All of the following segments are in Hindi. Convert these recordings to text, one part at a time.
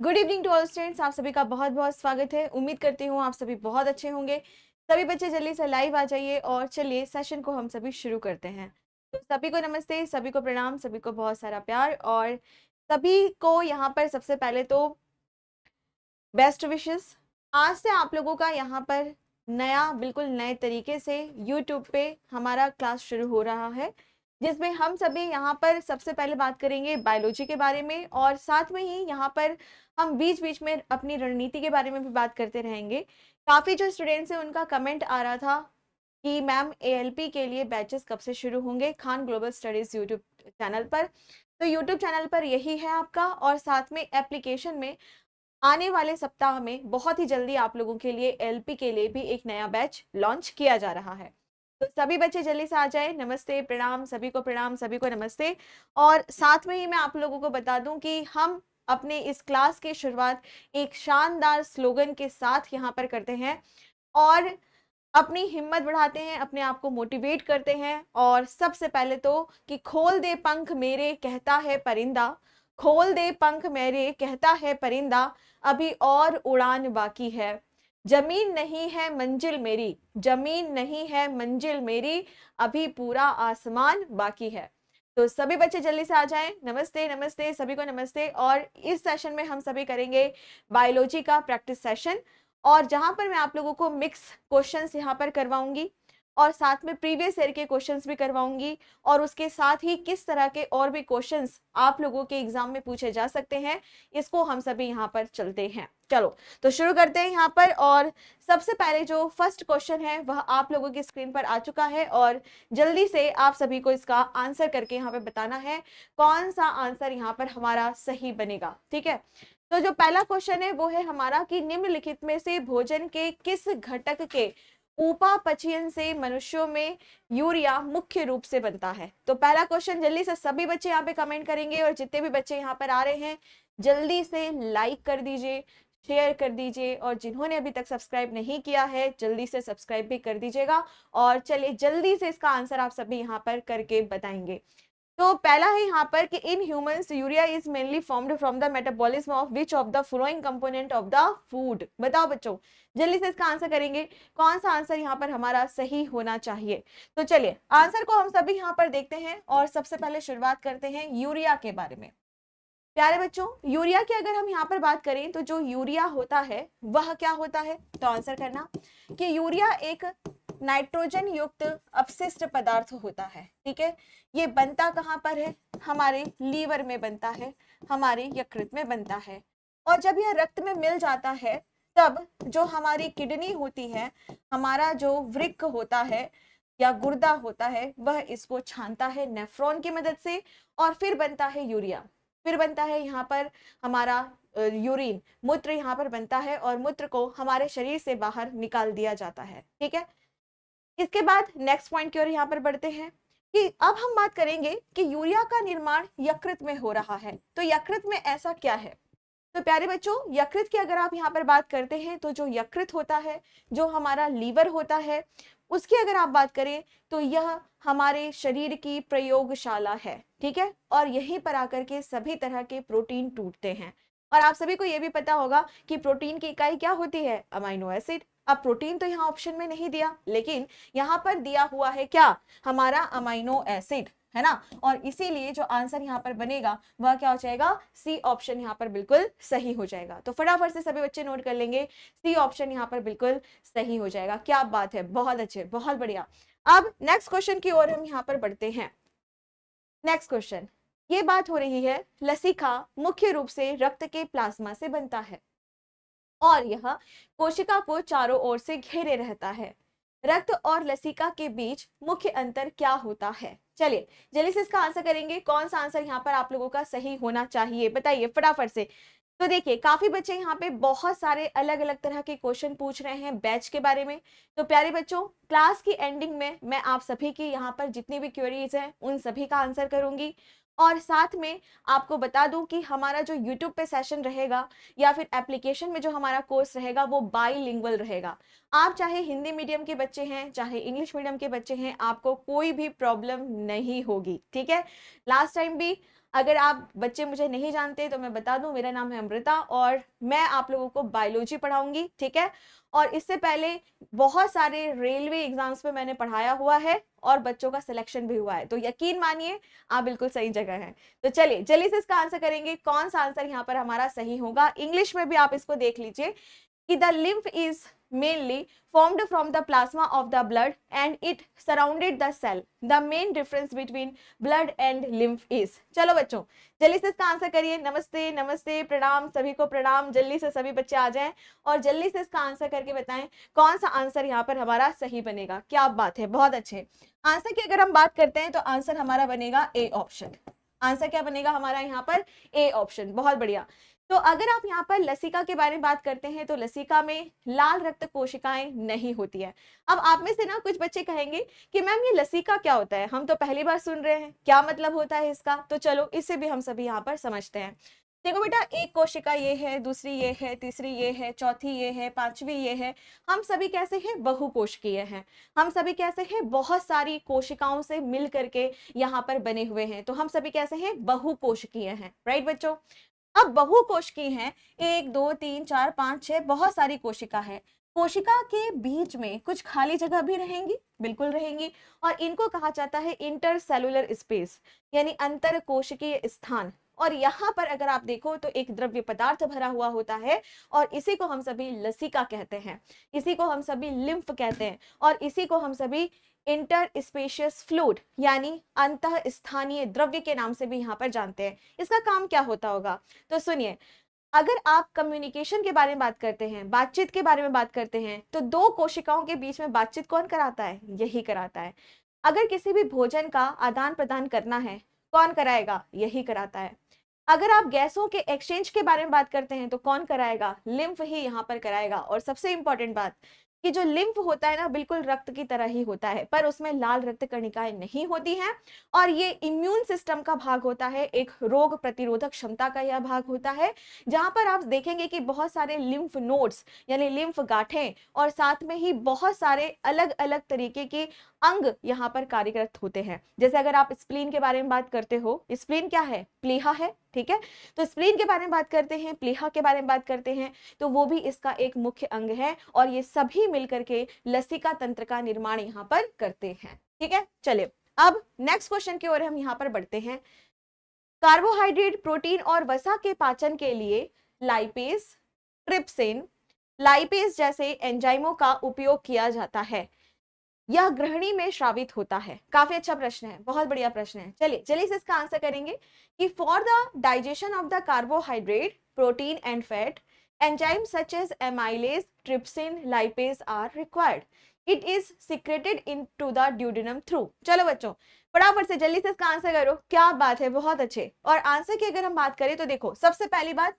Good evening to all students आप सभी का बहुत बहुत स्वागत है। उम्मीद करती हूँ आप सभी बहुत अच्छे होंगे। सभी बच्चे जल्दी से लाइव आ जाइए और चलिए सेशन को हम सभी शुरू करते हैं। तो सभी को नमस्ते, सभी को प्रणाम, सभी को बहुत सारा प्यार और सभी को यहाँ पर सबसे पहले तो बेस्ट विशेस आज से आप लोगों का यहाँ पर नया, बिल्कुल नए तरीके से यूट्यूब पे हमारा क्लास शुरू हो रहा है। जिसमें हम सभी यहाँ पर सबसे पहले बात करेंगे बायोलॉजी के बारे में और साथ में ही यहाँ पर हम बीच बीच में अपनी रणनीति के बारे में भी बात करते रहेंगे। काफ़ी जो स्टूडेंट्स हैं, उनका कमेंट आ रहा था कि मैम ए के लिए बैचेस कब से शुरू होंगे? Khan Global Studies YouTube channel पर। तो यूट्यूब चैनल पर यही है आपका और साथ में एप्लीकेशन में आने वाले सप्ताह में बहुत ही जल्दी आप लोगों के लिए एल के लिए भी एक नया बैच लॉन्च किया जा रहा है। तो सभी बच्चे जल्दी से आ जाए। नमस्ते, प्रणाम, सभी को प्रणाम, सभी को नमस्ते। और साथ में ही मैं आप लोगों को बता दूँ कि हम अपने इस क्लास की शुरुआत एक शानदार स्लोगन के साथ यहाँ पर करते हैं और अपनी हिम्मत बढ़ाते हैं, अपने आप को मोटिवेट करते हैं। और सबसे पहले तो कि खोल दे पंख मेरे, कहता है परिंदा। खोल दे पंख मेरे, कहता है परिंदा। अभी और उड़ान बाकी है। ज़मीन नहीं है मंजिल मेरी, ज़मीन नहीं है मंजिल मेरी, अभी पूरा आसमान बाकी है। तो सभी बच्चे जल्दी से आ जाएँ। नमस्ते नमस्ते, सभी को नमस्ते। और इस सेशन में हम सभी करेंगे बायोलॉजी का प्रैक्टिस सेशन और जहाँ पर मैं आप लोगों को मिक्स क्वेश्चंस यहाँ पर करवाऊँगी। और साथ में प्रीवियस ईयर के क्वेश्चंस भी करवाऊँगी और उसके साथ ही किस तरह के और भी क्वेश्चंस आप लोगों के एग्ज़ाम में पूछे जा सकते हैं, इसको हम सभी यहाँ पर चलते हैं। चलो तो शुरू करते हैं यहाँ पर और सबसे पहले जो फ़र्स्ट क्वेश्चन है, वह आप लोगों की स्क्रीन पर आ चुका है और जल्दी से आप सभी को इसका आंसर करके यहाँ पे बताना है, कौन सा आंसर यहाँ पर हमारा सही बनेगा, ठीक है? तो जो पहला क्वेश्चन है, वो है हमारा कि निम्नलिखित में से भोजन के किस घटक के उपापचयन से मनुष्यों में यूरिया मुख्य रूप से बनता है। तो पहला क्वेश्चन जल्दी से सभी बच्चे यहाँ पे कमेंट करेंगे और जितने भी बच्चे यहाँ पर आ रहे हैं, जल्दी से लाइक कर दीजिए शेयर कर दीजिए और जिन्होंने अभी तक सब्सक्राइब नहीं किया है, जल्दी से सब्सक्राइब भी कर दीजिएगा और चलिए जल्दी से इसका आंसर आप सभी यहाँ पर करके बताएँगे। तो पहला है यहाँ पर कि in humans urea is mainly formed from the metabolism of which of the following component of the food बताओ बच्चों, जल्दी से इसका आंसर करेंगे। कौन सा आंसर यहाँ पर हमारा सही होना चाहिए? तो चलिए आंसर को हम सभी यहाँ पर देखते हैं और सबसे पहले शुरुआत करते हैं यूरिया के बारे में। प्यारे बच्चों यूरिया की अगर हम यहाँ पर बात करें तो जो यूरिया होता है, वह क्या होता है? तो आंसर करना। कि यूरिया एक नाइट्रोजन युक्त अपशिष्ट पदार्थ होता है, ठीक है? ये बनता कहाँ पर है? हमारे लीवर में बनता है, हमारे यकृत में बनता है। और जब यह रक्त में मिल जाता है, तब जो हमारी किडनी होती है, हमारा जो वृक्क होता है या गुर्दा होता है, वह इसको छानता है नेफ्रॉन की मदद से और फिर बनता है यूरिया। फिर बनता है यहाँ पर हमारा यूरिन। मूत्र यहाँ पर बनता है और मूत्र को हमारे शरीर से बाहर निकाल दिया जाता है, ठीक है? इसके बाद नेक्स्ट पॉइंट की ओर यहाँ पर बढ़ते हैं कि अब हम बात करेंगे कि यूरिया का निर्माण यकृत में हो रहा है। तो यकृत में ऐसा क्या है? तो प्यारे बच्चों, यकृत की अगर आप यहाँ पर बात करते हैं तो जो यकृत होता है, जो हमारा लीवर होता है, उसकी अगर आप बात करें तो यह हमारे शरीर की प्रयोगशाला है, ठीक है? और यहीं पर आकर के सभी तरह के प्रोटीन टूटते हैं। और आप सभी को यह भी पता होगा कि प्रोटीन की इकाई क्या होती है? Amino acid. अब प्रोटीन तो यहाँ ऑप्शन में नहीं दिया, लेकिन यहाँ पर दिया हुआ है क्या? हमारा अमाइनो एसिड है ना? और इसीलिए जो आंसर यहाँ पर बनेगा, वह क्या हो जाएगा? सी ऑप्शन यहाँ पर बिल्कुल सही हो जाएगा। तो फटाफट से सभी बच्चे नोट कर लेंगे सी ऑप्शन यहाँ पर बिल्कुल सही हो जाएगा। क्या बात है, बहुत अच्छे, बहुत बढ़िया। अब नेक्स्ट क्वेश्चन की ओर हम यहाँ पर बढ़ते हैं। नेक्स्ट क्वेश्चन ये बात हो रही है, लसिका मुख्य रूप से रक्त के प्लाज्मा से बनता है। और यह कोशिका को चारों ओर से घेरे रहता है। रक्त और लसिका के बीच मुख्य अंतर क्या होता है? चलिए, जल्दी से इसका आंसर करेंगे। कौन सा आंसर यहाँ पर आप लोगों का सही होना चाहिए? बताइए फटाफट से। तो देखिए, काफ़ी बच्चे यहाँ पे बहुत सारे अलग अलग तरह के क्वेश्चन पूछ रहे हैं बैच के बारे में। तो प्यारे बच्चों क्लास की एंडिंग में मैं आप सभी की यहाँ पर जितनी भी क्वेरीज हैं, उन सभी का आंसर करूँगी। और साथ में आपको बता दूँ कि हमारा जो YouTube पे सेशन रहेगा या फिर एप्लीकेशन में जो हमारा कोर्स रहेगा, वो बाईलिंगुअल रहेगा। आप चाहे हिंदी मीडियम के बच्चे हैं, चाहे इंग्लिश मीडियम के बच्चे हैं, आपको कोई भी प्रॉब्लम नहीं होगी, ठीक है? लास्ट टाइम भी अगर आप बच्चे मुझे नहीं जानते तो मैं बता दूँ, मेरा नाम है अमृता और मैं आप लोगों को बायोलॉजी पढ़ाऊँगी, ठीक है? और इससे पहले बहुत सारे रेलवे एग्ज़ाम्स में मैंने पढ़ाया हुआ है। और बच्चों का सिलेक्शन भी हुआ है। तो यकीन मानिए, आप बिल्कुल सही जगह हैं। तो चलिए, जल्दी से इसका आंसर करेंगे। कौन सा आंसर यहाँ पर हमारा सही होगा? इंग्लिश में भी आप इसको देख लीजिए कि the lymph is mainly formed from the plasma of the blood and it surrounded the cell. The main difference between blood and lymph is. चलो बच्चों, जल्दी से इसका आंसर करिए। नमस्ते नमस्ते, प्रणाम, सभी को प्रणाम। जल्दी से सभी बच्चे आ जाएँ और जल्दी से इसका आंसर करके बताएँ कौन सा आंसर यहाँ पर हमारा सही बनेगा। क्या बात है, बहुत अच्छे। आंसर की अगर हम बात करते हैं तो आंसर हमारा बनेगा ए ऑप्शन आंसर क्या बनेगा हमारा यहाँ पर? ए ऑप्शन बहुत बढ़िया। तो अगर आप यहाँ पर लसिका के बारे में बात करते हैं तो लसिका में लाल रक्त कोशिकाएँ नहीं होती है। अब आप में से ना कुछ बच्चे कहेंगे कि, मैम, ये लसिका क्या होता है? हम तो पहली बार सुन रहे हैं। क्या मतलब होता है इसका? तो चलो इसे भी हम सभी यहाँ पर समझते हैं। देखो बेटा, एक कोशिका ये है, दूसरी ये है, तीसरी ये है, चौथी ये है, पांचवी ये है। हम सभी कैसे हैं? बहुकोशिकीय हैं। हम सभी कैसे हैं? बहुत सारी कोशिकाओं से मिल करके यहाँ पर बने हुए हैं। तो हम सभी कैसे हैं? बहुकोशिकीय हैं। राइट बच्चों? अब बहु कोशिकी हैं। एक, दो, तीन, चार, पाँच, छह, बहुत सारी कोशिका है। कोशिका के बीच में कुछ खाली जगह भी रहेंगी, बिल्कुल रहेंगी, और इनको कहा जाता है इंटर सेलुलर स्पेस, यानी अंतर कोशिकीय स्थान। और यहाँ पर अगर आप देखो तो एक द्रव्य पदार्थ भरा हुआ होता है, और इसी को हम सभी लसिका कहते हैं, इसी को हम सभी लिम्फ कहते हैं, और इसी को हम सभी इंटर स्पेशियस फ्लूड, यानी अंत स्थानीय द्रव्य के नाम से भी यहाँ पर जानते हैं। इसका काम क्या होता होगा? तो सुनिए, अगर आप कम्युनिकेशन के बारे में बात करते हैं, बातचीत के बारे में बात करते हैं तो दो कोशिकाओं के बीच में बातचीत कौन कराता है? यही कराता है। अगर किसी भी भोजन का आदान प्रदान करना है, कौन कराएगा? यही कराता है। अगर आप गैसों के एक्सचेंज के बारे में बात करते हैं तो कौन कराएगा? लिम्फ ही यहाँ पर कराएगा। और सबसे इंपॉर्टेंट बात कि जो लिम्फ होता है ना, बिल्कुल रक्त की तरह ही होता है, पर उसमें लाल रक्त कणिकाएँ नहीं होती हैं और ये इम्यून सिस्टम का भाग होता है, एक रोग प्रतिरोधक क्षमता का यह भाग होता है, जहाँ पर आप देखेंगे कि बहुत सारे लिम्फ नोड्स यानी लिम्फ गाठें और साथ में ही बहुत सारे अलग अलग तरीके के अंग यहाँ पर कार्यरत होते हैं। जैसे अगर आप स्प्लीन के बारे में बात करते हो स्प्लीन क्या है? प्लीहा है, ठीक है? तो स्प्लीन के बारे में बात करते हैं, प्लीहा के बारे में बात करते हैं तो वो भी इसका एक मुख्य अंग है और ये सभी मिलकर के लसिका तंत्र का निर्माण यहाँ पर करते हैं, ठीक है? चलिए, अब नेक्स्ट क्वेश्चन की ओर हम यहाँ पर बढ़ते हैं। कार्बोहाइड्रेट प्रोटीन और वसा के पाचन के लिए लाइपेज ट्रिप्सिन लाइपेज जैसे एंजाइमों का उपयोग किया जाता है। यह ग्रहणी में श्रावित होता है। काफ़ी अच्छा प्रश्न है, बहुत बढ़िया प्रश्न है। चलिए चलिए इसका आंसर करेंगे कि for the digestion of the carbohydrate protein and fat enzyme such as amylase trypsin lipase are required it is secreted into the duodenum through चलो बच्चों, फटाफट से जल्दी से इसका आंसर करो। क्या बात है, बहुत अच्छे। और आंसर की अगर हम बात करें तो देखो, सबसे पहली बात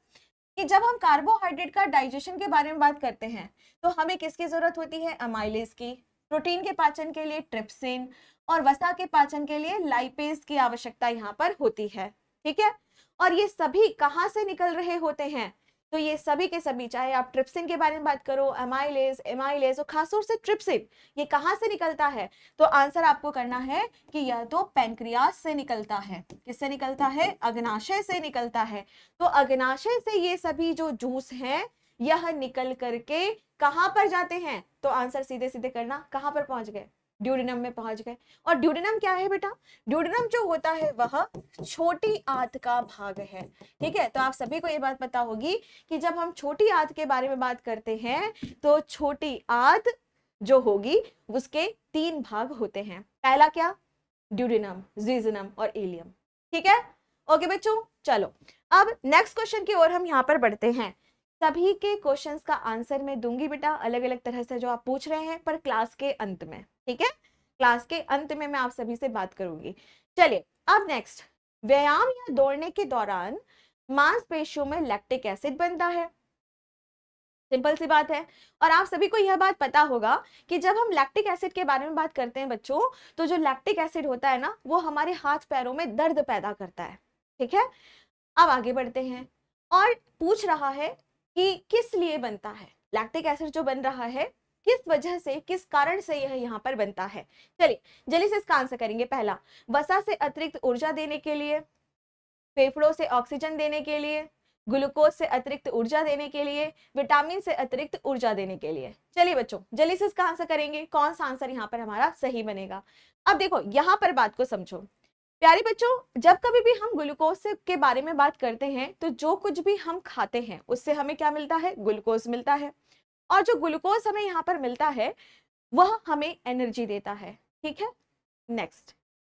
कि जब हम कार्बोहाइड्रेट का डाइजेशन के बारे में बात करते हैं तो हमें किसकी ज़रूरत होती है? अमाइलेज की। प्रोटीन के पाचन के लिए ट्रिप्सिन और वसा के पाचन के लिए लाइपेज की आवश्यकता यहाँ पर होती है, ठीक है? और ये सभी कहाँ से निकल रहे होते हैं? तो ये सभी के सभी, चाहे आप ट्रिप्सिन के बारे में बात करो एमाइलेज एमाइलेज और खासतौर से ट्रिप्सिन ये कहाँ से निकलता है? तो आंसर आपको करना है कि यह तो पेंक्रियास से निकलता है। किससे निकलता है? अग्नाशय से निकलता है। तो अग्नाशय से ये सभी जो जूस हैं, यह निकल करके कहाँ पर जाते हैं? तो आंसर सीधे सीधे करना, कहाँ पर पहुँच गए? ड्यूडिनम में पहुँच गए। और ड्यूडिनम क्या है बेटा? ड्यूडिनम जो होता है वह छोटी आंत का भाग है। ठीक है? तो आप सभी को ये बात पता होगी कि जब हम छोटी आंत के बारे में बात करते हैं तो छोटी आंत जो होगी, उसके तीन भाग होते हैं। पहला क्या? ड्यूडिनम, जीजनम और एलियम। ठीक है? ओके बच्चों, चलो। अब नेक्स्ट क्वेश्चन की ओर हम यहाँ पर बढ़ते हैं। सभी के क्वेश्चंस का आंसर मैं दूँगी बेटा। अलग अलग तरह से जो आप पूछ रहे हैं, पर क्लास के अंत में, ठीक है? क्लास के अंत में मैं आप सभी से बात करूँगी। चलिए, अब नेक्स्ट व्यायाम या दौड़ने के दौरान मांसपेशियों में लैक्टिक एसिड बनता है। सिंपल सी बात है। और आप सभी को यह बात पता होगा कि जब हम लैक्टिक एसिड के बारे में बात करते हैं बच्चों तो जो लैक्टिक एसिड होता है ना, वो हमारे हाथ पैरों में दर्द पैदा करता है, ठीक है? अब आगे बढ़ते हैं। और पूछ रहा है कि किस लिए बनता है? लैक्टिक एसिड जो बन रहा है, किस वजह से, किस कारण से यह यहाँ पर बनता है? चलिए, जल्दी से इसका आंसर करेंगे पहला। वसा से अतिरिक्त ऊर्जा देने के लिए, फेफड़ों से ऑक्सीजन देने के लिए ग्लूकोज से अतिरिक्त ऊर्जा देने के लिए विटामिन से अतिरिक्त ऊर्जा देने के लिए। चलिए बच्चों जलीसिस कहाँ आंसर करेंगे। कौन सा आंसर यहाँ पर हमारा सही बनेगा? अब देखो, यहाँ पर बात को समझो। प्यारे बच्चों, जब कभी भी हम ग्लूकोज के बारे में बात करते हैं तो जो कुछ भी हम खाते हैं, उससे हमें क्या मिलता है? ग्लूकोज मिलता है। और जो ग्लूकोज हमें यहाँ पर मिलता है, वह हमें एनर्जी देता है। ठीक है? नेक्स्ट,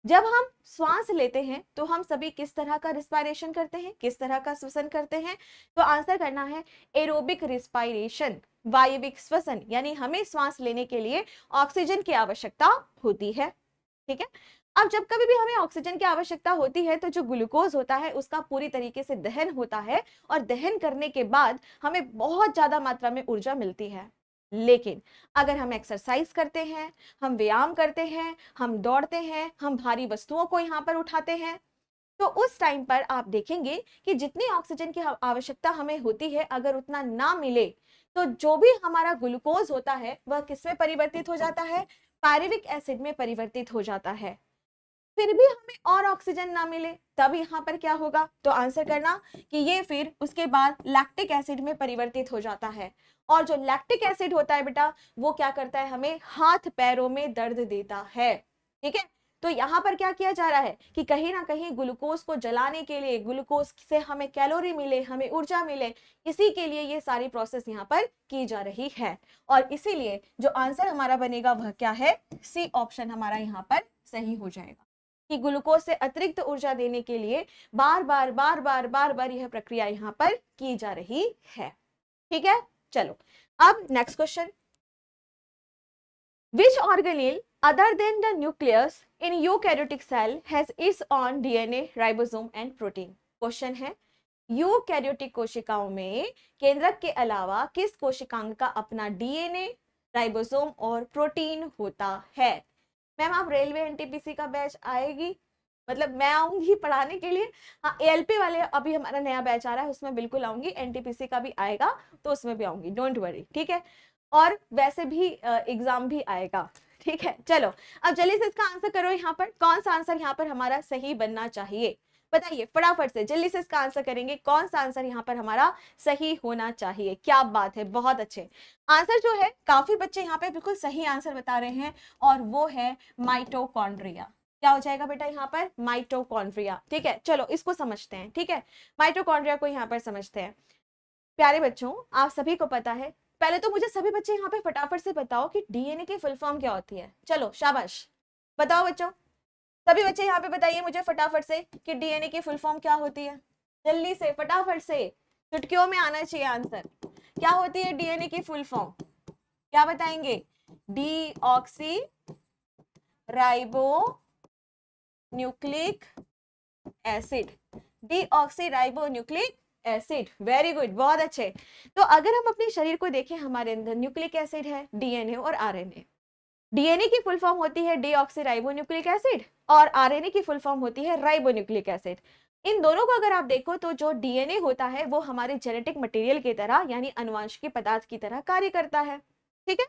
जब हम श्वास लेते हैं तो हम सभी किस तरह का रिस्पायरेशन करते हैं? किस तरह का श्वसन करते हैं? तो आंसर करना है एरोबिक रिस्पायरेशन, वायविक श्वसन, यानी हमें श्वास लेने के लिए ऑक्सीजन की आवश्यकता होती है। ठीक है? अब जब कभी भी हमें ऑक्सीजन की आवश्यकता होती है तो जो ग्लूकोज होता है उसका पूरी तरीके से दहन होता है और दहन करने के बाद हमें बहुत ज़्यादा मात्रा में ऊर्जा मिलती है। लेकिन अगर हम एक्सरसाइज करते हैं हम व्यायाम करते हैं हम दौड़ते हैं हम भारी वस्तुओं को यहाँ पर उठाते हैं तो उस टाइम पर आप देखेंगे कि जितनी ऑक्सीजन की आवश्यकता हमें होती है अगर उतना ना मिले तो जो भी हमारा ग्लूकोज होता है वह किसमें परिवर्तित हो जाता है? पायरिविक एसिड में परिवर्तित हो जाता है। फिर भी हमें और ऑक्सीजन ना मिले, तब यहाँ पर क्या होगा? तो आंसर करना कि ये फिर उसके बाद लैक्टिक एसिड में परिवर्तित हो जाता है। और जो लैक्टिक एसिड होता है बेटा, वो क्या करता है हमें हाथ पैरों में दर्द देता है। ठीक है? तो यहाँ पर क्या किया जा रहा है कि कहीं ना कहीं ग्लूकोज को जलाने के लिए ग्लूकोज से हमें कैलोरी मिले, हमें ऊर्जा मिले, इसी के लिए ये सारी प्रोसेस यहाँ पर की जा रही है। और इसीलिए जो आंसर हमारा बनेगा वह क्या है? सी ऑप्शन हमारा यहाँ पर सही हो जाएगा। कि ग्लूकोज से अतिरिक्त ऊर्जा देने के लिए बार बार बार बार बार बार यह प्रक्रिया यहाँ पर की जा रही है। ठीक है? चलो, अब next question which organelle other than the nucleus in eukaryotic cell has its own DNA ribosome and protein question है। यूकैरियोटिक कोशिकाओं में केंद्रक के अलावा किस कोशिकांग का अपना डीएनए राइबोसोम और प्रोटीन होता है? मैम, आप रेलवे एनटीपीसी का बैच आएगी। मतलब मैं आऊँगी पढ़ाने के लिए। हाँ एएलपी वाले अभी हमारा नया बैच आ रहा है, उसमें बिल्कुल आऊँगी। एनटीपीसी का भी आएगा तो उसमें भी आऊँगी। डोंट वरी ठीक है? और वैसे भी एग्ज़ाम भी आएगा, ठीक है? चलो, अब जल्दी से इसका आंसर करो यहाँ पर। कौन सा आंसर यहाँ पर हमारा सही बनना चाहिए? बताइए, फटाफट से, जल्दी से इसका आंसर करेंगे। कौन सा आंसर यहाँ पर हमारा सही होना चाहिए? क्या बात है, बहुत अच्छे। आंसर जो है, काफ़ी बच्चे यहाँ पे बिल्कुल सही आंसर बता रहे हैं और वो है माइटोकॉन्ड्रिया। क्या हो जाएगा बेटा यहाँ पर? माइटोकॉन्ड्रिया। ठीक है, चलो इसको समझते हैं, ठीक है? माइटोकॉन्ड्रिया को यहाँ पर समझते हैं। प्यारे बच्चों, आप सभी को पता है, पहले तो मुझे सभी बच्चे यहाँ पे फटाफट से बताओ कि डीएनए की फुल फॉर्म क्या होती है। चलो, शाबाश। बताओ बच्चों। सभी बच्चे यहाँ पे बताइए मुझे फटाफट से कि डीएनए की फुल फॉर्म क्या होती है। जल्दी से, फटाफट से। चुटकियों में आना चाहिए आंसर क्या होती है डीएनए की फुल फॉर्म क्या बताएँगे? Deoxyribonucleic acid deoxyribonucleic acid very good बहुत अच्छे। तो अगर हम अपने शरीर को देखें, हमारे अंदर न्यूक्लिक एसिड है डीएनए और आरएनए डीएनए की फुल फॉर्म होती है डीऑक्सीराइबोन्यूक्लिक एसिड और आरएनए की फुल फॉर्म होती है राइबोन्यूक्लिक एसिड। इन दोनों को अगर आप देखो तो जो डीएनए होता है, वो हमारे जेनेटिक मटेरियल की तरह, यानी अनुवांशिक पदार्थ की तरह कार्य करता है। ठीक है?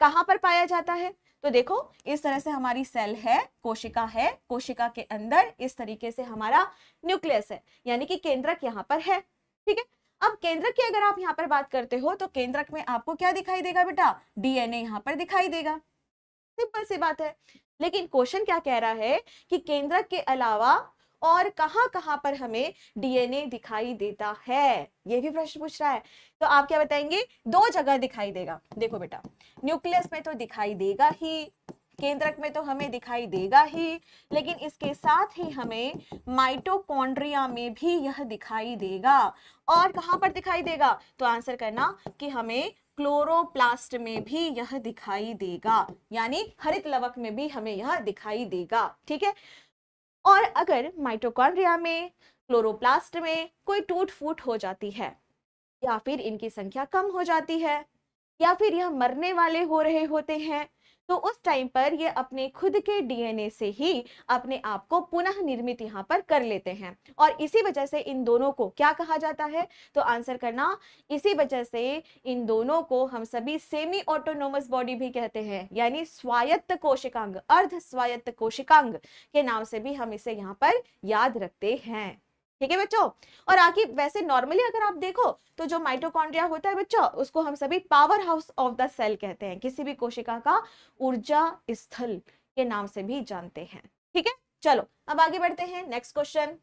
कहाँ पर पाया जाता है? तो देखो, इस तरह से हमारी सेल है, कोशिका है, कोशिका के अंदर इस तरीके से हमारा न्यूक्लियस है, यानी कि केंद्रक यहाँ पर है। ठीक है? अब केंद्रक की अगर आप यहाँ पर बात करते हो तो केंद्रक में आपको क्या दिखाई देगा बेटा? डीएनए यहाँ पर दिखाई देगा। सिंपल सी बात है। लेकिन क्वेश्चन क्या कह रहा है कि केंद्रक के अलावा और कहाँ कहाँ पर हमें डीएनए दिखाई देता है? ये भी प्रश्न पूछ रहा है। तो आप क्या बताएँगे? दो जगह दिखाई देगा। देखो बेटा, न्यूक्लियस में तो दिखाई देगा ही, केंद्रक में तो हमें दिखाई देगा ही, लेकिन इसके साथ ही हमें माइटोकॉन्ड्रिया में भी यह दिखाई देगा। और कहाँ पर दिखाई देगा? तो आंसर करना कि हमें क्लोरोप्लास्ट में भी यह दिखाई देगा। यानी हरित लवक में भी हमें यह दिखाई देगा, ठीक है? और अगर माइटोकॉन्ड्रिया में, क्लोरोप्लास्ट में कोई टूट फूट हो जाती है, या फिर इनकी संख्या कम हो जाती है, या फिर यह मरने वाले हो रहे होते हैं तो उस टाइम पर ये अपने खुद के डीएनए से ही अपने आप को पुनः निर्मित यहाँ पर कर लेते हैं। और इसी वजह से इन दोनों को क्या कहा जाता है? तो आंसर करना, इसी वजह से इन दोनों को हम सभी सेमी ऑटोनोमस बॉडी भी कहते हैं, यानी स्वायत्त कोशिकांग, अर्ध स्वायत्त कोशिकांग के नाम से भी हम इसे यहाँ पर याद रखते हैं। ठीक है बच्चों? और आगे वैसे नॉर्मली अगर आप देखो तो जो माइटोकॉन्ड्रिया होता है बच्चों, उसको हम सभी power house of the cell कहते हैं। किसी भी कोशिका का ऊर्जा स्थल के नाम से भी जानते हैं। ठीक है? चलो, अब आगे बढ़ते हैं। नेक्स्ट क्वेश्चन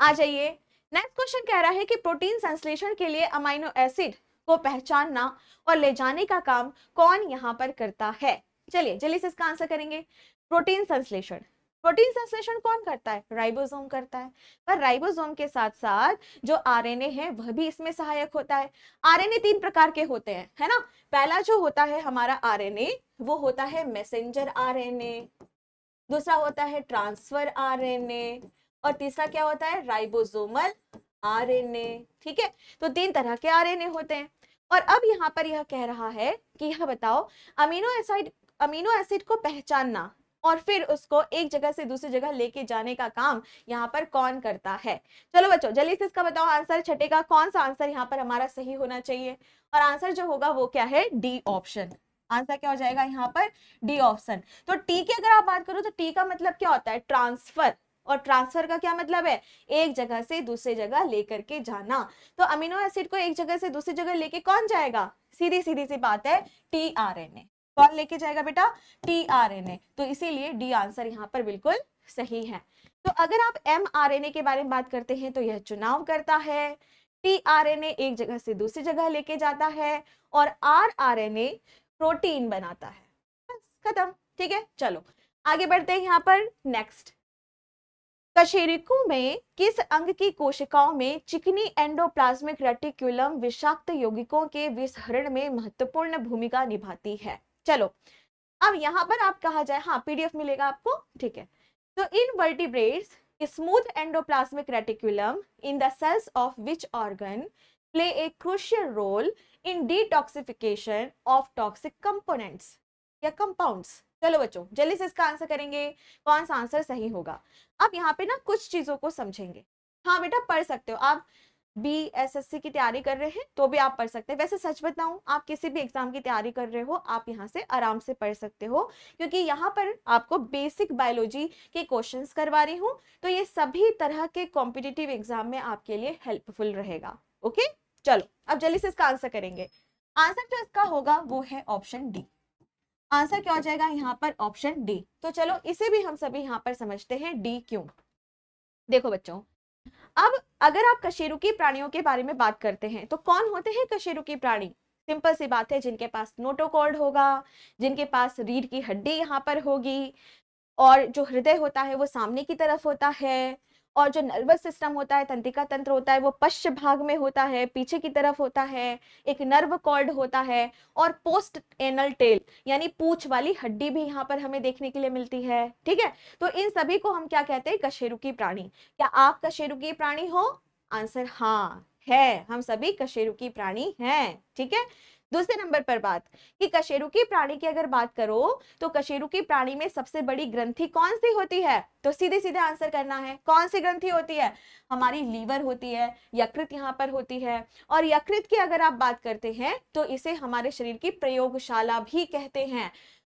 आ जाइए। नेक्स्ट क्वेश्चन कह रहा है कि प्रोटीन संश्लेषण के लिए अमाइनो एसिड को पहचानना और ले जाने का काम कौन यहाँ पर करता है? चलिए, जल्दी से इसका आंसर करेंगे। प्रोटीन संश्लेषण। प्रोटीन संश्लेषण कौन करता है? राइबोसोम करता है। पर राइबोसोम के साथ साथ जो आरएनए है, वह भी इसमें सहायक होता है। आरएनए तीन प्रकार के होते हैं, है ना? पहला जो होता है हमारा आरएनए, वो होता है मैसेंजर आरएनए। दूसरा होता है ट्रांसफ़र आरएनए। और तीसरा क्या होता है? राइबोसोमल आरएनए, ठीक है? तो तीन तरह के आरएनए होते हैं। और अब यहाँ पर यह कह रहा है कि यह बताओ, अमीनो एसिड अमीनो एसिड को पहचानना और फिर उसको एक जगह से दूसरी जगह लेके जाने का काम यहाँ पर कौन करता है? चलो बच्चों, जल्दी से इसका बताओ आंसर छठे का कौन सा आंसर यहाँ पर हमारा सही होना चाहिए? और आंसर जो होगा वो क्या है? D option. आंसर क्या हो जाएगा यहाँ पर? D option. तो टी की अगर आप बात करो तो टी का मतलब क्या होता है? ट्रांसफ़र। और ट्रांसफ़र का क्या मतलब है? एक जगह से दूसरी जगह लेकर के जाना। तो अमीनो एसिड को एक जगह से दूसरी जगह लेके कौन जाएगा? सीधी सीधी सी बात है, टी आर एन ए। कौन लेके जाएगा बेटा? टी आर एन ए तो इसीलिए डी आंसर यहाँ पर बिल्कुल सही है। तो अगर आप एम आर एन ए के बारे में बात करते हैं तो यह चुनाव करता है। टी आर एन ए एक जगह से दूसरी जगह लेके जाता है और R R N A protein बनाता है। बस, खत्म। ठीक है? चलो, आगे बढ़ते हैं यहाँ पर। नेक्स्ट। कशेरिकों में किस अंग की कोशिकाओं में चिकनी एंडोप्लाज्मिक रेटिकुलम विषाक्त यौगिकों के विसहरण में महत्वपूर्ण भूमिका निभाती है? चलो, अब यहाँ पर आप कहा जाए हाँ पीडीएफ मिलेगा आपको, ठीक है। तो in vertebrates smooth endoplasmic reticulum in the cells of which organ play a crucial role in detoxification of toxic components या कंपाउंड्स चलो बच्चों, जल्दी से इसका आंसर करेंगे, कौन सा आंसर सही होगा। आप यहाँ पे ना कुछ चीज़ों को समझेंगे। हाँ बेटा, पढ़ सकते हो। आप बी एस एस सी की तैयारी कर रहे हैं तो भी आप पढ़ सकते हैं। वैसे सच बताऊँ, आप किसी भी एग्ज़ाम की तैयारी कर रहे हो, आप यहाँ से आराम से पढ़ सकते हो, क्योंकि यहाँ पर आपको बेसिक बायोलॉजी के क्वेश्चंस करवा रही हूँ तो ये सभी तरह के कॉम्पिटिटिव एग्ज़ाम में आपके लिए हेल्पफुल रहेगा। ओके चलो, अब जल्दी से इसका आंसर करेंगे। आंसर जो इसका होगा, वो है ऑप्शन डी आंसर क्या हो जाएगा? यहाँ पर ऑप्शन डी तो चलो, इसे भी हम सभी यहाँ पर समझते हैं डी क्यों? देखो बच्चों अब अगर आप कशेरुकी प्राणियों के बारे में बात करते हैं तो कौन होते हैं कशेरुकी प्राणी? सिंपल सी बात है, जिनके पास नोटोकॉर्ड होगा, जिनके पास रीढ़ की हड्डी यहाँ पर होगी, और जो हृदय होता है वो सामने की तरफ़ होता है और जो नर्वस सिस्टम होता है, तंत्रिका तंत्र होता है, वो पश्च भाग में होता है, पीछे की तरफ़ होता है, एक नर्व कॉर्ड होता है और पोस्ट एनल टेल यानी पूछ वाली हड्डी भी यहाँ पर हमें देखने के लिए मिलती है, ठीक है? तो इन सभी को हम क्या कहते हैं? कशेरुकी प्राणी। क्या आप कशेरुकी प्राणी हो? आंसर हाँ है। हम सभी कशेरुकी प्राणी हैं, ठीक है? दूसरे नंबर पर बात कि कशेरुकी प्राणी की अगर बात करो तो कशेरुकी प्राणी में सबसे बड़ी ग्रंथि कौन सी होती है? तो सीधे सीधे आंसर करना है। कौन सी ग्रंथि होती है? हमारी लीवर होती है, यकृत यहाँ पर होती है। और यकृत की अगर आप बात करते हैं तो इसे हमारे शरीर की प्रयोगशाला भी कहते हैं।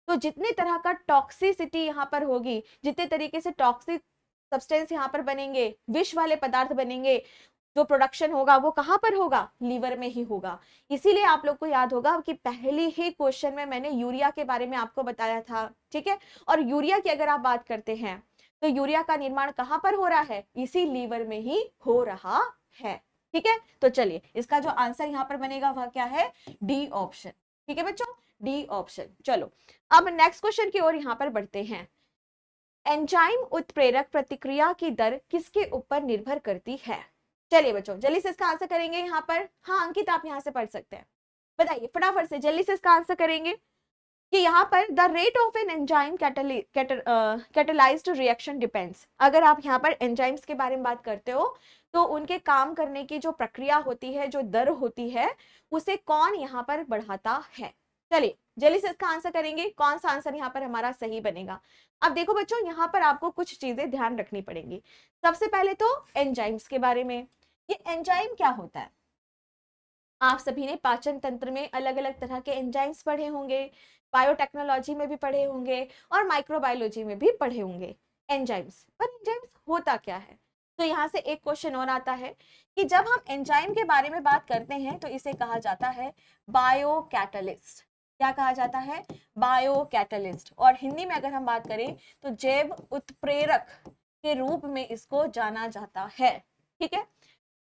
तो जितने तरह का टॉक्सिसिटी यहाँ पर होगी, जितने तरीके से टॉक्सिक सब्सटेंस यहाँ पर बनेंगे, विष वाले पदार्थ बनेंगे जो प्रोडक्शन होगा, वो कहाँ पर होगा? लीवर में ही होगा। इसीलिए आप लोग को याद होगा कि पहले ही क्वेश्चन में मैंने यूरिया के बारे में आपको बताया था, ठीक है? और यूरिया की अगर आप बात करते हैं तो यूरिया का निर्माण कहाँ पर हो रहा है? इसी लीवर में ही हो रहा है, ठीक है? तो चलिए, इसका जो आंसर यहाँ पर बनेगा वह क्या है? डी ऑप्शन ठीक है बच्चों? डी ऑप्शन चलो। अब नेक्स्ट क्वेश्चन की ओर यहाँ पर बढ़ते हैं। एंजाइम उत्प्रेरक प्रतिक्रिया की दर किसके ऊपर निर्भर करती है? चलिए बच्चों, जल्दी से इसका आंसर करेंगे यहाँ पर। हाँ अंकित आप यहाँ से पढ़ सकते हैं। बताइए, फटाफट से जल्दी से इसका आंसर करेंगे कि यहाँ पर the rate of an enzyme catalysed reaction depends. अगर आप यहाँ पर एंजाइम्स के बारे में बात करते हो तो उनके काम करने की जो प्रक्रिया होती है, जो दर होती है, उसे कौन यहाँ पर बढ़ाता है? चलिए, जल्दी से इसका आंसर करेंगे, कौन सा आंसर यहाँ पर हमारा सही बनेगा? अब देखो बच्चों, यहाँ पर आपको कुछ चीज़ें ध्यान रखनी पड़ेंगी। सबसे पहले तो एंजाइम्स के बारे में। ये एंजाइम क्या होता है? आप सभी ने पाचन तंत्र में अलग अलग तरह के एंजाइम्स पढ़े होंगे, बायोटेक्नोलॉजी में भी पढ़े होंगे और माइक्रोबायोलॉजी में भी पढ़े होंगे एंजाइम्स। पर एंजाइम्स होता क्या है? तो यहाँ से एक क्वेश्चन और आता है कि जब हम एंजाइम के बारे में बात करते हैं तो इसे कहा जाता है बायो कैटलिस्ट क्या कहा जाता है? बायो कैटलिस्ट और हिंदी में अगर हम बात करें तो जैव उत्प्रेरक के रूप में इसको जाना जाता है। ठीक है?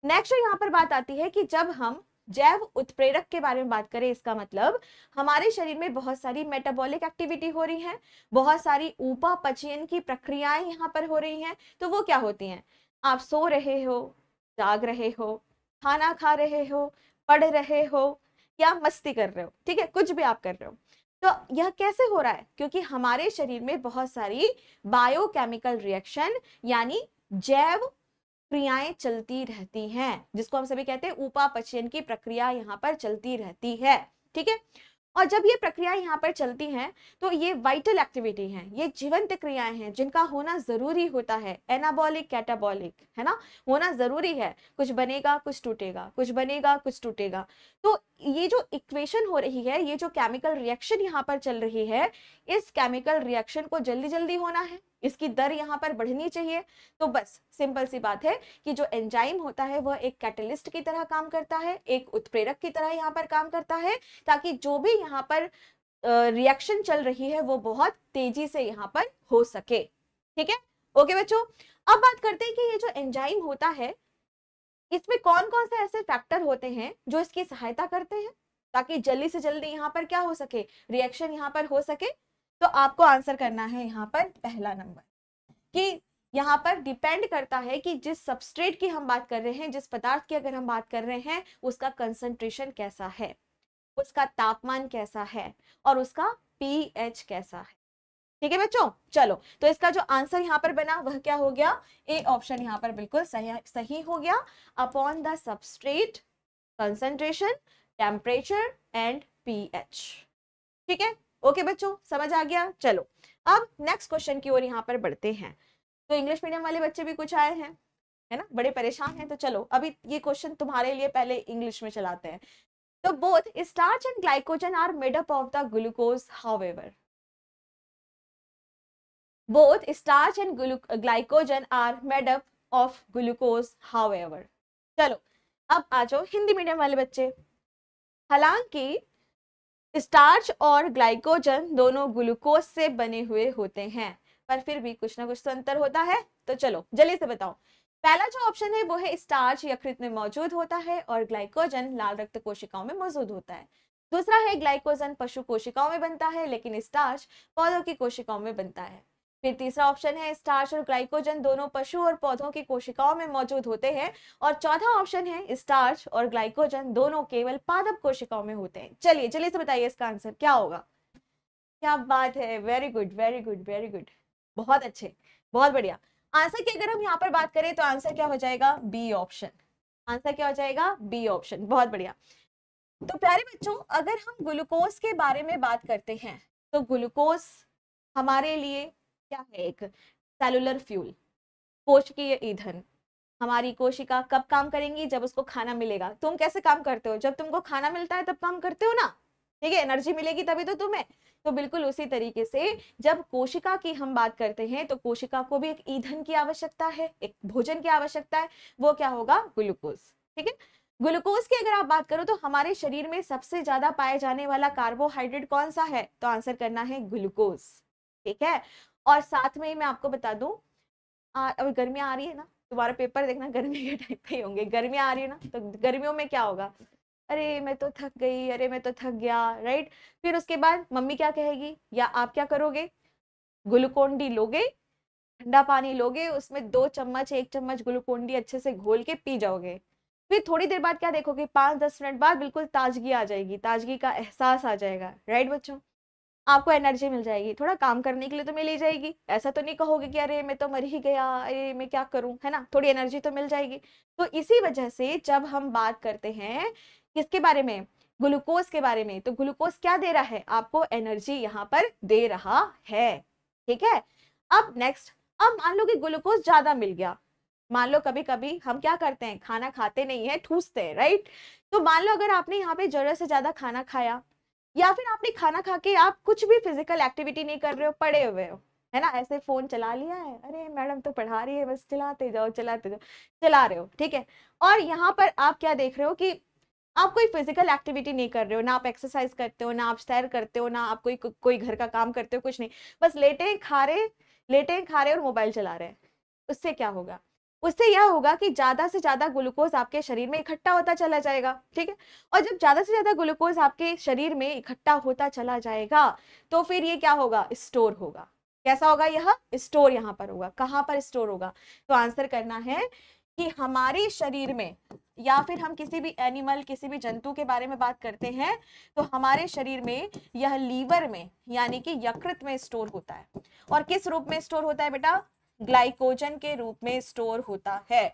नेक्स्ट यहाँ पर बात आती है कि जब हम जैव उत्प्रेरक के बारे में बात करें, इसका मतलब हमारे शरीर में बहुत सारी मेटाबॉलिक एक्टिविटी हो रही है, बहुत सारी उपापचयन की प्रक्रियाएँ यहाँ पर हो रही हैं तो वो क्या होती हैं? आप सो रहे हो, जाग रहे हो, खाना खा रहे हो, पढ़ रहे हो या मस्ती कर रहे हो, ठीक है? कुछ भी आप कर रहे हो। तो यह कैसे हो रहा है? क्योंकि हमारे शरीर में बहुत सारी बायोकेमिकल रिएक्शन यानी जैव क्रियाएँ चलती रहती हैं, जिसको हम सभी कहते हैं उपापचयन की प्रक्रिया यहाँ पर चलती रहती है, ठीक है? और जब ये प्रक्रिया यहाँ पर चलती हैं तो ये वाइटल एक्टिविटी हैं, ये जीवंत क्रियाएँ हैं, जिनका होना ज़रूरी होता है एनाबॉलिक कैटाबॉलिक है ना? होना ज़रूरी है, कुछ बनेगा, कुछ टूटेगा, कुछ बनेगा, कुछ टूटेगा। तो ये जो इक्वेशन हो रही है, ये जो केमिकल रिएक्शन यहाँ पर चल रही है, इस केमिकल रिएक्शन को जल्दी जल्दी होना है, इसकी दर यहाँ पर बढ़नी चाहिए। तो बस सिंपल सी बात है कि जो एंजाइम होता है, वह एक कैटलिस्ट की तरह काम करता है, एक उत्प्रेरक की तरह यहाँ पर काम करता है, ताकि जो भी यहाँ पर रिएक्शन चल रही है, वो बहुत तेज़ी से यहाँ पर हो सके। ठीक है? ओके बच्चों, अब बात करते हैं कि ये जो एंजाइम होता है इसमें कौन कौन से ऐसे फैक्टर होते हैं जो इसकी सहायता करते हैं? ताकि जल्दी से जल्दी यहाँ पर क्या हो सके? रिएक्शन यहाँ पर हो सके? तो आपको आंसर करना है यहाँ पर पहला नंबर कि यहाँ पर डिपेंड करता है कि जिस सबस्ट्रेट की हम बात कर रहे हैं, जिस पदार्थ की अगर हम बात कर रहे हैं, उसका कंसंट्रेशन कैसा है? उसका तापमान कैसा है? और उसका पीएच कैसा है? ठीक है बच्चों? चलो तो इसका जो आंसर यहाँ पर बना, वह क्या हो गया? ए ऑप्शन यहाँ पर बिल्कुल सही सही हो गया। Upon the substrate concentration temperature and pH ठीक है? ओके बच्चों, समझ आ गया? चलो, अब नेक्स्ट क्वेश्चन की ओर यहाँ पर बढ़ते हैं। तो इंग्लिश मीडियम वाले बच्चे भी कुछ आए हैं, है ना? बड़े परेशान हैं तो चलो, अभी ये क्वेश्चन तुम्हारे लिए पहले इंग्लिश में चलाते हैं। तो both starch and glycogen are made up of the glucose however both starch and glycogen are made up of glucose however चलो, अब आ जाओ हिंदी मीडियम वाले बच्चे। हालाँकि स्टार्च और ग्लाइकोजन दोनों ग्लूकोज से बने हुए होते हैं, पर फिर भी कुछ ना कुछ तो अंतर होता है। तो चलो, जल्दी से बताओ। पहला जो ऑप्शन है, वो है स्टार्च यकृत में मौजूद होता है और ग्लाइकोजन लाल रक्त कोशिकाओं में मौजूद होता है। दूसरा है ग्लाइकोजन पशु कोशिकाओं में बनता है, लेकिन स्टार्च पौधों की कोशिकाओं में बनता है। फिर तीसरा ऑप्शन है स्टार्च और ग्लाइकोजन दोनों पशु और पौधों की कोशिकाओं में मौजूद होते हैं। और चौथा ऑप्शन है स्टार्च और ग्लाइकोजन दोनों केवल पादप कोशिकाओं में होते हैं। चलिए चलिए से बताइए इसका आंसर क्या होगा? क्या बात है very good very good very good बहुत अच्छे, बहुत बढ़िया। आंसर की अगर हम यहाँ पर बात करें तो आंसर क्या हो जाएगा? बी ऑप्शन आंसर क्या हो जाएगा? बी ऑप्शन बहुत बढ़िया। तो प्यारे बच्चों, अगर हम ग्लूकोज के बारे में बात करते हैं तो ग्लूकोज हमारे लिए क्या है एक सेलुलर फ्यूल कोशिकीय ईंधन। हमारी कोशिका कब काम करेंगी? जब उसको खाना मिलेगा। तुम कैसे काम करते हो? जब तुमको खाना मिलता है, तब काम करते हो ना? ठीक है एनर्जी मिलेगी तभी तो तुम्हें। तो बिल्कुल उसी तरीके से जब कोशिका की हम बात करते हैं तो कोशिका को भी एक ईंधन की आवश्यकता है, एक भोजन की आवश्यकता है। वो क्या होगा? ग्लूकोज। ठीक है? ग्लूकोज की अगर आप बात करो तो हमारे शरीर में सबसे ज़्यादा पाए जाने वाला कार्बोहाइड्रेट कौन सा है? तो आंसर करना है ग्लूकोज। ठीक है? और साथ में ही मैं आपको बता दूँ अभी गर्मियाँ आ रही है ना तुम्हारा पेपर देखना गर्मी के टाइम पे ही होंगे। गर्मियाँ आ रही है ना तो गर्मियों में क्या होगा? अरे, मैं तो थक गई, अरे, मैं तो थक गया राइट फिर उसके बाद मम्मी क्या कहेगी? या आप क्या करोगे? ग्लूकोन डी लोगे, ठंडा पानी लोगे, उसमें दो चम्मच, एक चम्मच ग्लूकोन डी अच्छे से घोल के पी जाओगे। फिर थोड़ी देर बाद क्या देखोगे? पाँच दस मिनट बाद बिल्कुल ताजगी आ जाएगी, ताजगी का एहसास आ जाएगा। राइट बच्चों? आपको एनर्जी मिल जाएगी। थोड़ा काम करने के लिए तो मिल ही जाएगी। ऐसा तो नहीं कहोगे कि, अरे, मैं तो मर ही गया। अरे, मैं क्या करूँ? है ना? थोड़ी एनर्जी तो मिल जाएगी। तो इसी वजह से जब हम बात करते हैं किसके बारे में? ग्लूकोज के बारे में। तो ग्लूकोज क्या दे रहा है? आपको एनर्जी यहाँ पर दे रहा है। ठीक है? अब नेक्स्ट अब मान लो कि ग्लूकोज ज़्यादा मिल गया। मान लो कभी कभी हम क्या करते हैं? खाना खाते नहीं है, ठूसते हैं राइट तो मान लो अगर आपने यहाँ पे ज़रूरत से ज़्यादा खाना खाया या फिर आपने खाना खा के आप कुछ भी फ़िज़िकल एक्टिविटी नहीं कर रहे हो, पड़े हुए हो, है ना? ऐसे फ़ोन चला लिया है, अरे मैडम तो पढ़ा रही है, बस चलाते जाओ चलाते जाओ, चला रहे हो, ठीक है? और यहाँ पर आप क्या देख रहे हो कि आप कोई फ़िज़िकल एक्टिविटी नहीं कर रहे हो, ना आप एक्सरसाइज करते हो, ना आप सैर करते हो, ना आप कोई कोई घर का काम करते हो, कुछ नहीं, बस लेटे खा रहे लेटे खा रहे और मोबाइल चला रहे हैं, उससे क्या होगा? उससे यह होगा कि ज़्यादा से ज़्यादा ग्लूकोज आपके शरीर में इकट्ठा होता चला जाएगा, ठीक है? और जब ज़्यादा से ज़्यादा ग्लूकोज आपके शरीर में इकट्ठा होता चला जाएगा तो फिर ये क्या होगा? स्टोर होगा। कैसा होगा यह? स्टोर यहाँ पर होगा। कहाँ पर स्टोर होगा? तो आंसर करना है कि हमारे शरीर में या फिर हम किसी भी एनिमल, किसी भी जंतु के बारे में बात करते हैं तो हमारे शरीर में यह लीवर में, यानी कि यकृत में स्टोर होता है। और किस रूप में स्टोर होता है बेटा? ग्लाइकोजन के रूप में स्टोर होता है।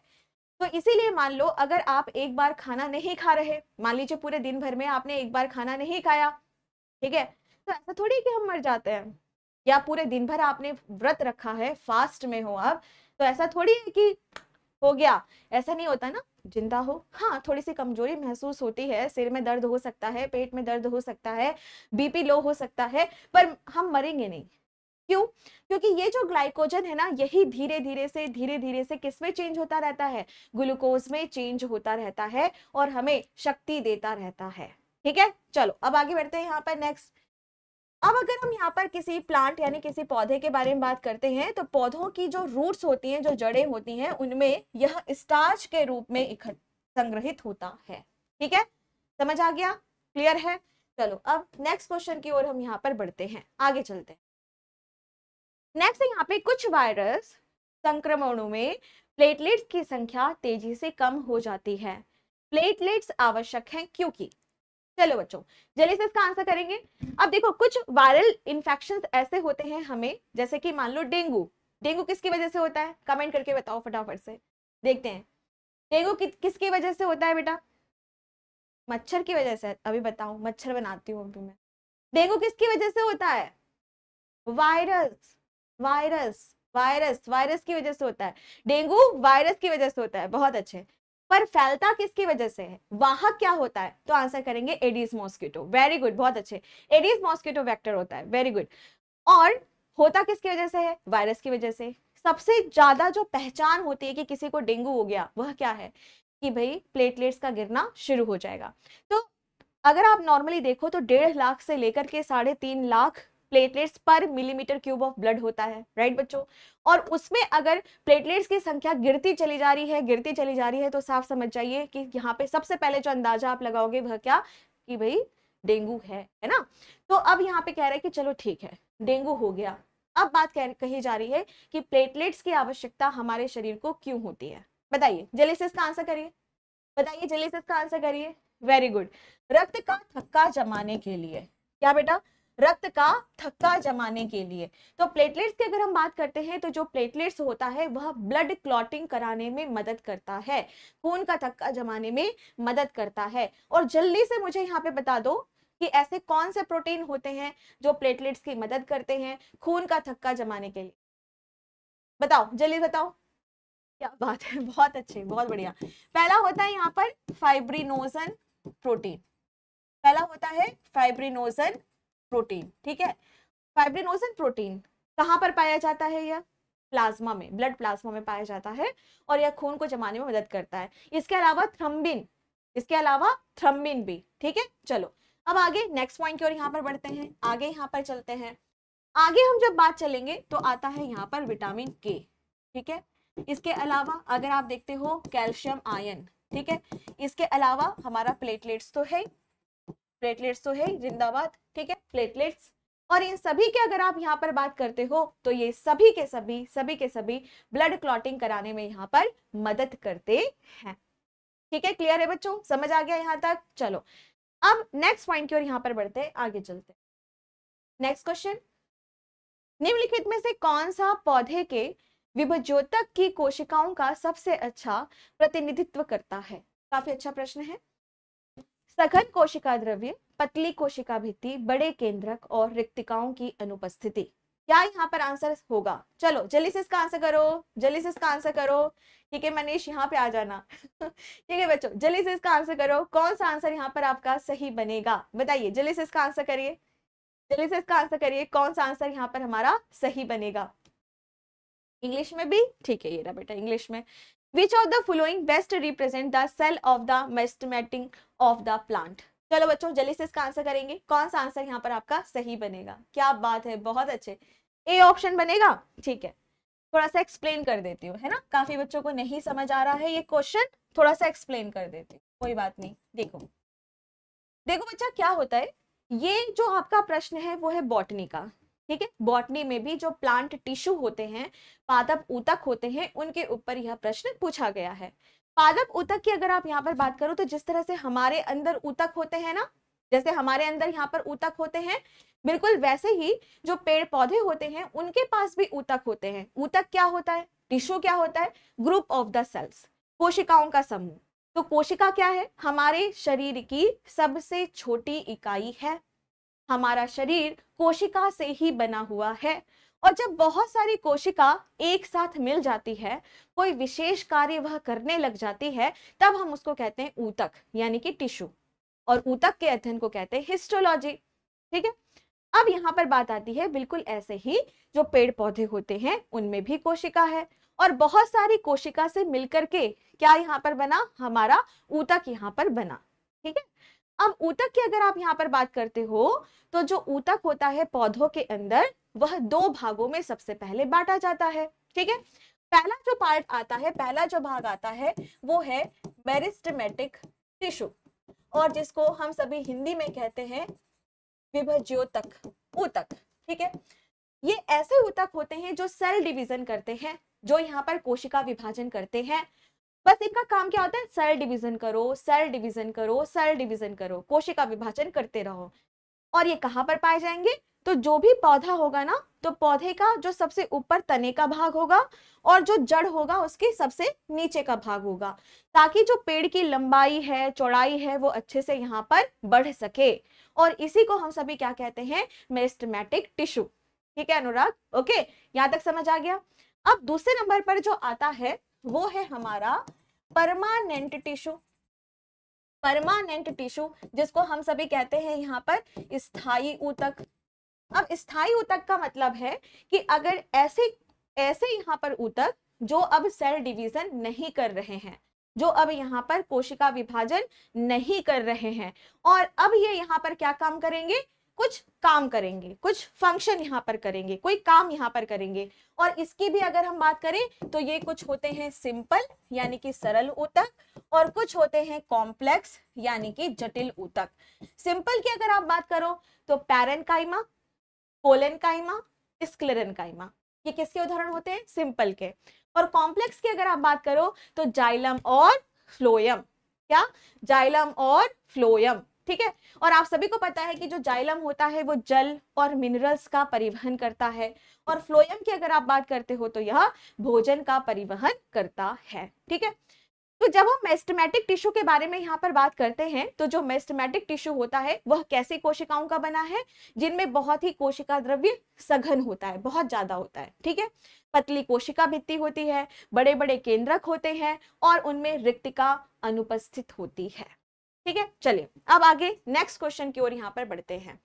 तो इसीलिए मान लो, अगर आप एक बार खाना नहीं खा रहे, मान लीजिए पूरे दिन भर में आपने एक बार खाना नहीं खाया, ठीक है? तो ऐसा थोड़ी कि हम मर जाते हैं, या पूरे दिन भर आपने व्रत रखा है, फास्ट में हो आप तो ऐसा थोड़ी है कि हो गया। ऐसा नहीं होता ना, ज़िंदा हो। हाँ थोड़ी सी कमज़ोरी महसूस होती है, सिर में दर्द हो सकता है, पेट में दर्द हो सकता है, बीपी लो हो सकता है, पर हम मरेंगे नहीं। क्यों? क्योंकि ये जो ग्लाइकोजन है ना, यही धीरे धीरे से धीरे धीरे से किसमें चेंज होता रहता है? ग्लूकोज में चेंज होता रहता है और हमें शक्ति देता रहता है। ठीक है? चलो, अब आगे बढ़ते हैं यहाँ पर नेक्स्ट अब अगर हम यहाँ पर किसी प्लांट यानी किसी पौधे के बारे में बात करते हैं तो पौधों की जो रूट्स होती हैं, जो जड़ें होती हैं, उनमें यह स्टार्च के रूप में संग्रहित होता है। ठीक है? समझ आ गया? क्लियर है? चलो, अब नेक्स्ट क्वेश्चन की ओर हम यहाँ पर बढ़ते हैं। आगे चलते हैं। नेक्स्ट यहाँ पे कुछ वायरस संक्रमणों में प्लेटलेट्स की संख्या तेज़ी से कम हो जाती है। प्लेटलेट्स आवश्यक हैं क्योंकि चलो बच्चों जल्दी से इसका आंसर करेंगे। अब देखो कुछ वायरल इंफेक्शन ऐसे होते हैं हमें जैसे कि मान लो डेंगू। डेंगू किसकी वजह से होता है? कमेंट करके बताओ फटाफट से। देखते हैं। डेंगू कि, किसकी वजह से होता है बेटा? मच्छर की वजह से अभी बताओ मच्छर बनाती हूँ अभी मैं। डेंगू किसकी वजह से होता है? वायरस वायरस वायरस वायरस की वजह से होता है। डेंगू वायरस की वजह से होता है, बहुत अच्छे। पर फैलता किसकी वजह से है? वाहक क्या होता है? तो आंसर करेंगे एडीज मॉस्किटो वेरी गुड बहुत अच्छे। एडीज मॉस्किटो वेक्टर होता है वेरी गुड और होता किसकी वजह से है? वायरस की वजह से। सबसे ज़्यादा जो पहचान होती है कि किसी को डेंगू हो गया, वह क्या है? कि भाई प्लेटलेट्स का गिरना शुरू हो जाएगा। तो अगर आप नॉर्मली देखो तो डेढ़ लाख से लेकर के साढ़े तीन lakh platelets per millimetre cube of blood होता है राइट बच्चों? और उसमें अगर प्लेटलेट्स की संख्या गिरती चली जा रही है, गिरती चली जा रही है तो साफ़ समझ जाइए कि यहाँ पे सबसे पहले जो अंदाज़ा आप लगाओगे वह क्या? कि भाई डेंगू है है ना? तो अब यहाँ पे कह रहे हैं कि चलो ठीक है, डेंगू हो गया। अब बात कह कही जा रही है कि प्लेटलेट्स की आवश्यकता हमारे शरीर को क्यों होती है? बताइए जल्दी से इसका आंसर करिए। बताइए जल्दी से इसका आंसर करिए। वेरी गुड रक्त का थक्का जमाने के लिए। क्या बेटा? रक्त का थक्का जमाने के लिए। तो प्लेटलेट्स की अगर हम बात करते हैं तो जो प्लेटलेट्स होता है, वह ब्लड क्लॉटिंग कराने में मदद करता है। खून का थक्का जमाने में मदद करता है। और जल्दी से मुझे यहाँ पे बता दो कि ऐसे कौन से प्रोटीन होते हैं जो प्लेटलेट्स की मदद करते हैं खून का थक्का जमाने के लिए? बताओ, जल्दी बताओ। क्या बात है, बहुत अच्छे, बहुत बढ़िया। पहला होता है यहाँ पर फाइब्रिनोजन प्रोटीन पहला होता है फाइब्रिनोजन प्रोटीन, ठीक है? फाइब्रिनोजन प्रोटीन कहाँ पर पाया जाता है यह? प्लाज्मा में, ब्लड प्लाज्मा में पाया जाता है और यह खून को जमाने में मदद करता है। इसके अलावा थ्रम्बिन, इसके अलावा थ्रम्बिन भी, ठीक है? चलो, अब आगे नेक्स्ट पॉइंट की ओर यहाँ पर बढ़ते हैं, आगे यहाँ पर चलते हैं। आगे हम जब बात चलेंगे तो आता है यहाँ पर विटामिन के ठीक है? इसके अलावा अगर आप देखते हो कैल्शियम आयन, ठीक है? इसके अलावा हमारा प्लेटलेट्स तो है प्लेटलेट्स तो है, जिंदाबाद, ठीक है, प्लेटलेट्स। और इन सभी के अगर आप यहाँ पर बात करते हो तो ये सभी के सभी सभी के सभी ब्लड क्लॉटिंग कराने में यहाँ पर मदद करते हैं। ठीक है क्लियर है बच्चों? समझ आ गया यहाँ तक? चलो, अब नेक्स्ट पॉइंट की ओर यहाँ पर बढ़ते आगे चलते नेक्स्ट क्वेश्चन निम्नलिखित में से कौन सा पौधे के विभज्योतक की कोशिकाओं का सबसे अच्छा प्रतिनिधित्व करता है? काफ़ी अच्छा प्रश्न है। सघन कोशिका द्रव्य पतली कोशिका भित्ति बड़े केंद्रक और रिक्तिकाओं की अनुपस्थिति। क्या यहाँ पर आंसर होगा? चलो, जल्दी से इसका आंसर करो, जल्दी से इसका आंसर करो। ठीक है, मनीष, यहाँ पे आ जाना। ठीक है, बच्चों, जल्दी से इसका आंसर करो। कौन सा आंसर यहाँ पर आपका सही बनेगा? बताइए, जल्दी से इसका आंसर करिए। जल्दी से इसका आंसर करिए, कौन सा आंसर यहाँ पर हमारा सही बनेगा? इंग्लिश में भी? ठीक है, ये रहा बेटा, इंग्लिश में। Which of the following best represent the cell of the मेस्टमेटिंग of the plant चलो बच्चों, जल्दी से इसका आंसर करेंगे। कौन सा आंसर यहाँ पर आपका सही बनेगा? क्या बात है, बहुत अच्छे। ए ऑप्शन बनेगा? ठीक है। थोड़ा सा एक्सप्लेन कर देती हूँ, है ना? काफ़ी बच्चों को नहीं समझ आ रहा है ये क्वेश्चन थोड़ा सा एक्सप्लेन कर देती हूँ। कोई बात नहीं, देखो। देखो बच्चा, क्या होता है? ये जो आपका प्रश्न है, वो है बॉटनी का। ठीक है? बॉटनी में भी जो प्लांट टिश्यू होते हैं, पादप ऊतक होते हैं, उनके ऊपर यह प्रश्न पूछा गया है। पादप ऊतक की अगर आप यहाँ पर बात करो तो जिस तरह से हमारे अंदर ऊतक होते हैं ना, जैसे हमारे अंदर यहाँ पर ऊतक होते हैं, बिल्कुल वैसे ही जो पेड़ पौधे होते हैं, उनके पास भी ऊतक होते हैं। ऊतक क्या होता है? टिश्यू क्या होता है? ग्रुप ऑफ़ द सेल्स कोशिकाओं का समूह। तो कोशिका क्या है? हमारे शरीर की सबसे छोटी इकाई है। हमारा शरीर कोशिका से ही बना हुआ है। और जब बहुत सारी कोशिका एक साथ मिल जाती है, कोई विशेष कार्य वह करने लग जाती है, तब हम उसको कहते हैं ऊतक, यानी कि टिश्यू। और ऊतक के अध्ययन को कहते हैं हिस्टोलॉजी। ठीक है? अब यहाँ पर बात आती है बिल्कुल ऐसे ही जो पेड़ पौधे होते हैं, उनमें भी कोशिका है। और बहुत सारी कोशिका से मिलकर के क्या यहाँ पर बना? हमारा ऊतक यहाँ पर बना। ठीक है? अब ऊतक की अगर आप यहाँ पर बात करते हो तो जो ऊतक होता है पौधों के अंदर, वह दो भागों में सबसे पहले बांटा जाता है, ठीक है? पहला जो पार्ट आता है, पहला जो भाग आता है, वो है मेरिस्टमेटिक टिश्यू, और जिसको हम सभी हिंदी में कहते हैं विभज्योतक ऊतक, ठीक है? ये ऐसे ऊतक होते हैं जो सेल डिवीज़न करते हैं, जो यहाँ पर कोशिका विभाजन करते हैं बस इनका काम क्या होता है? सेल डिवीज़न करो सेल डिवीज़न करो सेल डिवीज़न करो। कोशिका विभाजन करते रहो। और ये कहाँ पर पाए जाएँगे? तो जो भी पौधा होगा ना तो पौधे का जो सबसे ऊपर तने का भाग होगा और जो जड़ होगा, उसके सबसे नीचे का भाग होगा। ताकि जो पेड़ की लंबाई है, चौड़ाई है, वो अच्छे से यहाँ पर बढ़ सके। और इसी को हम सभी क्या कहते हैं? मेस्टमेटिक टिश्यू ठीक है, अनुराग? ओके यहाँ तक समझ आ गया? अब दूसरे नंबर पर जो आता है वो है हमारा परमानेंट टिश्यू। परमानेंट टिश्यू, जिसको हम सभी कहते हैं यहाँ पर स्थायी ऊतक। अब स्थायी ऊतक का मतलब है कि अगर ऐसे ऐसे यहाँ पर ऊतक जो अब सेल डिवीज़न नहीं कर रहे हैं, जो अब यहाँ पर कोशिका विभाजन नहीं कर रहे हैं, और अब ये यहाँ पर क्या काम करेंगे? कुछ काम करेंगे, कुछ फ़ंक्शन यहाँ पर करेंगे, कोई काम यहाँ पर करेंगे। और इसकी भी अगर हम बात करें तो ये कुछ होते हैं सिंपल यानी कि सरल ऊतक, और कुछ होते हैं कॉम्प्लेक्स यानी कि जटिल ऊतक। सिंपल की अगर आप बात करो तो पैरनकाइमा कोलेनकाइमा स्क्लेरनकाइमा ये किसके उदाहरण होते हैं? सिंपल के। और कॉम्प्लेक्स की अगर आप बात करो तो जाइलम और फ्लोयम क्या? जाइलम और फ्लोयम ठीक है? और आप सभी को पता है कि जो जाइलम होता है, वो जल और मिनरल्स का परिवहन करता है। और फ्लोयम की अगर आप बात करते हो तो यह भोजन का परिवहन करता है। ठीक है? तो जब हम मेस्टमेटिक टिश्यू के बारे में यहाँ पर बात करते हैं तो जो मेस्टमेटिक टिश्यू होता है, वह कैसे कोशिकाओं का बना है? जिनमें बहुत ही कोशिका द्रव्य सघन होता है, बहुत ज़्यादा होता है। ठीक है? पतली कोशिका भित्ति होती है बड़े बड़े केंद्रक होते हैं, और उनमें रिक्तिका अनुपस्थित होती है। ठीक है? चलिए, अब आगे नेक्स्ट क्वेश्चन की ओर यहाँ पर बढ़ते हैं।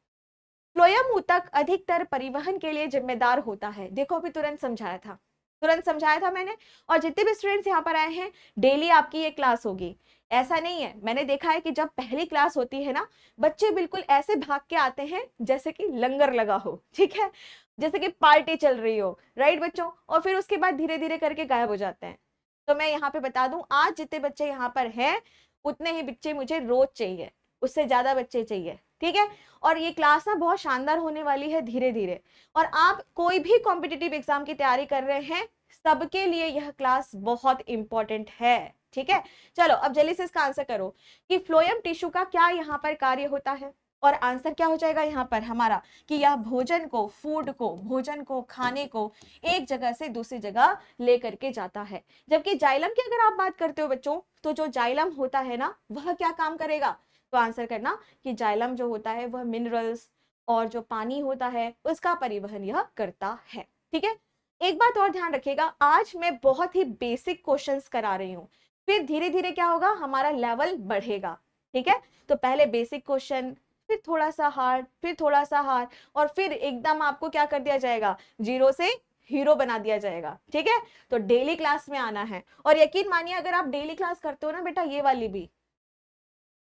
फ्लोयम ऊतक अधिकतर परिवहन के लिए जिम्मेदार होता है। देखो, अभी तुरंत समझाया था। तुरंत समझाया था मैंने, और जितने भी स्टूडेंट्स यहाँ पर आए हैं डेली आपकी ये क्लास होगी। ऐसा नहीं है। मैंने देखा है कि जब पहली क्लास होती है ना, बच्चे बिल्कुल ऐसे भाग के आते हैं, जैसे कि लंगर लगा हो, ठीक है? जैसे कि पार्टी चल रही हो राइट बच्चों? और फिर उसके बाद धीरे धीरे करके गायब हो जाते हैं। तो मैं यहाँ पे बता दूँ, आज जितने बच्चे यहाँ पर हैं उतने ही बच्चे मुझे रोज चाहिए, उससे ज़्यादा बच्चे चाहिए, ठीक है? और ये क्लास ना बहुत शानदार होने वाली है धीरे धीरे और आप कोई भी कॉम्पिटिटिव एग्ज़ाम की तैयारी कर रहे हैं, सबके लिए यह क्लास बहुत इंपॉर्टेंट है, ठीक है? चलो, अब जल्दी से इसका आंसर करो कि फ्लोयम टिश्यू का क्या यहाँ पर कार्य होता है? और आंसर क्या हो जाएगा यहाँ पर हमारा कि यह भोजन को फ़ूड को, भोजन को, खाने को एक जगह से दूसरी जगह लेकर के जाता है। जबकि जाइलम की अगर आप बात करते हो बच्चों तो जो जाइलम होता है ना, वह क्या काम करेगा? तो आंसर करना कि जाइलम जो होता है, वह मिनरल्स और जो पानी होता है, उसका परिवहन यह करता है। ठीक है? एक बात और ध्यान रखिएगा, आज मैं बहुत ही बेसिक क्वेश्चंस करा रही हूँ। फिर धीरे धीरे क्या होगा? हमारा लेवल बढ़ेगा। ठीक है? तो पहले बेसिक क्वेश्चन फिर थोड़ा सा हार्ड फिर थोड़ा सा हार्ड और फिर एकदम आपको क्या कर दिया जाएगा? ज़ीरो से हीरो बना दिया जाएगा, ठीक है? तो डेली क्लास में आना है और यकीन मानिए, अगर आप डेली क्लास करते हो ना बेटा, ये वाली भी।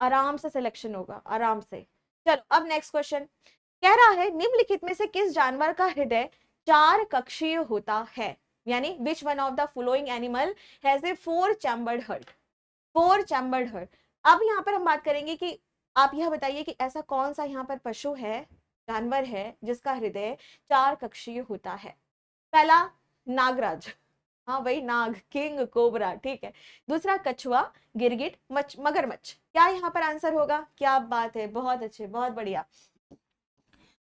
आराम से सिलेक्शन होगा, आराम से। चलो, अब नेक्स्ट क्वेश्चन। कह रहा है, निम्नलिखित में से किस जानवर का हृदय चार कक्षीय होता है? यानी which one of the following animal has a four chambered heart four chambered heart अब यहाँ पर हम बात करेंगे कि आप यह बताइए कि ऐसा कौन सा यहाँ पर पशु है, जानवर है, जिसका हृदय चार कक्षीय होता है? पहला, नागराज। हाँ वही नाग, किंग, कोबरा, ठीक है। दूसरा, कछुआ, गिरगिट, मच, मगरमच्छ। क्या यहाँ पर आंसर होगा? क्या बात है, बहुत अच्छे, बहुत बढ़िया।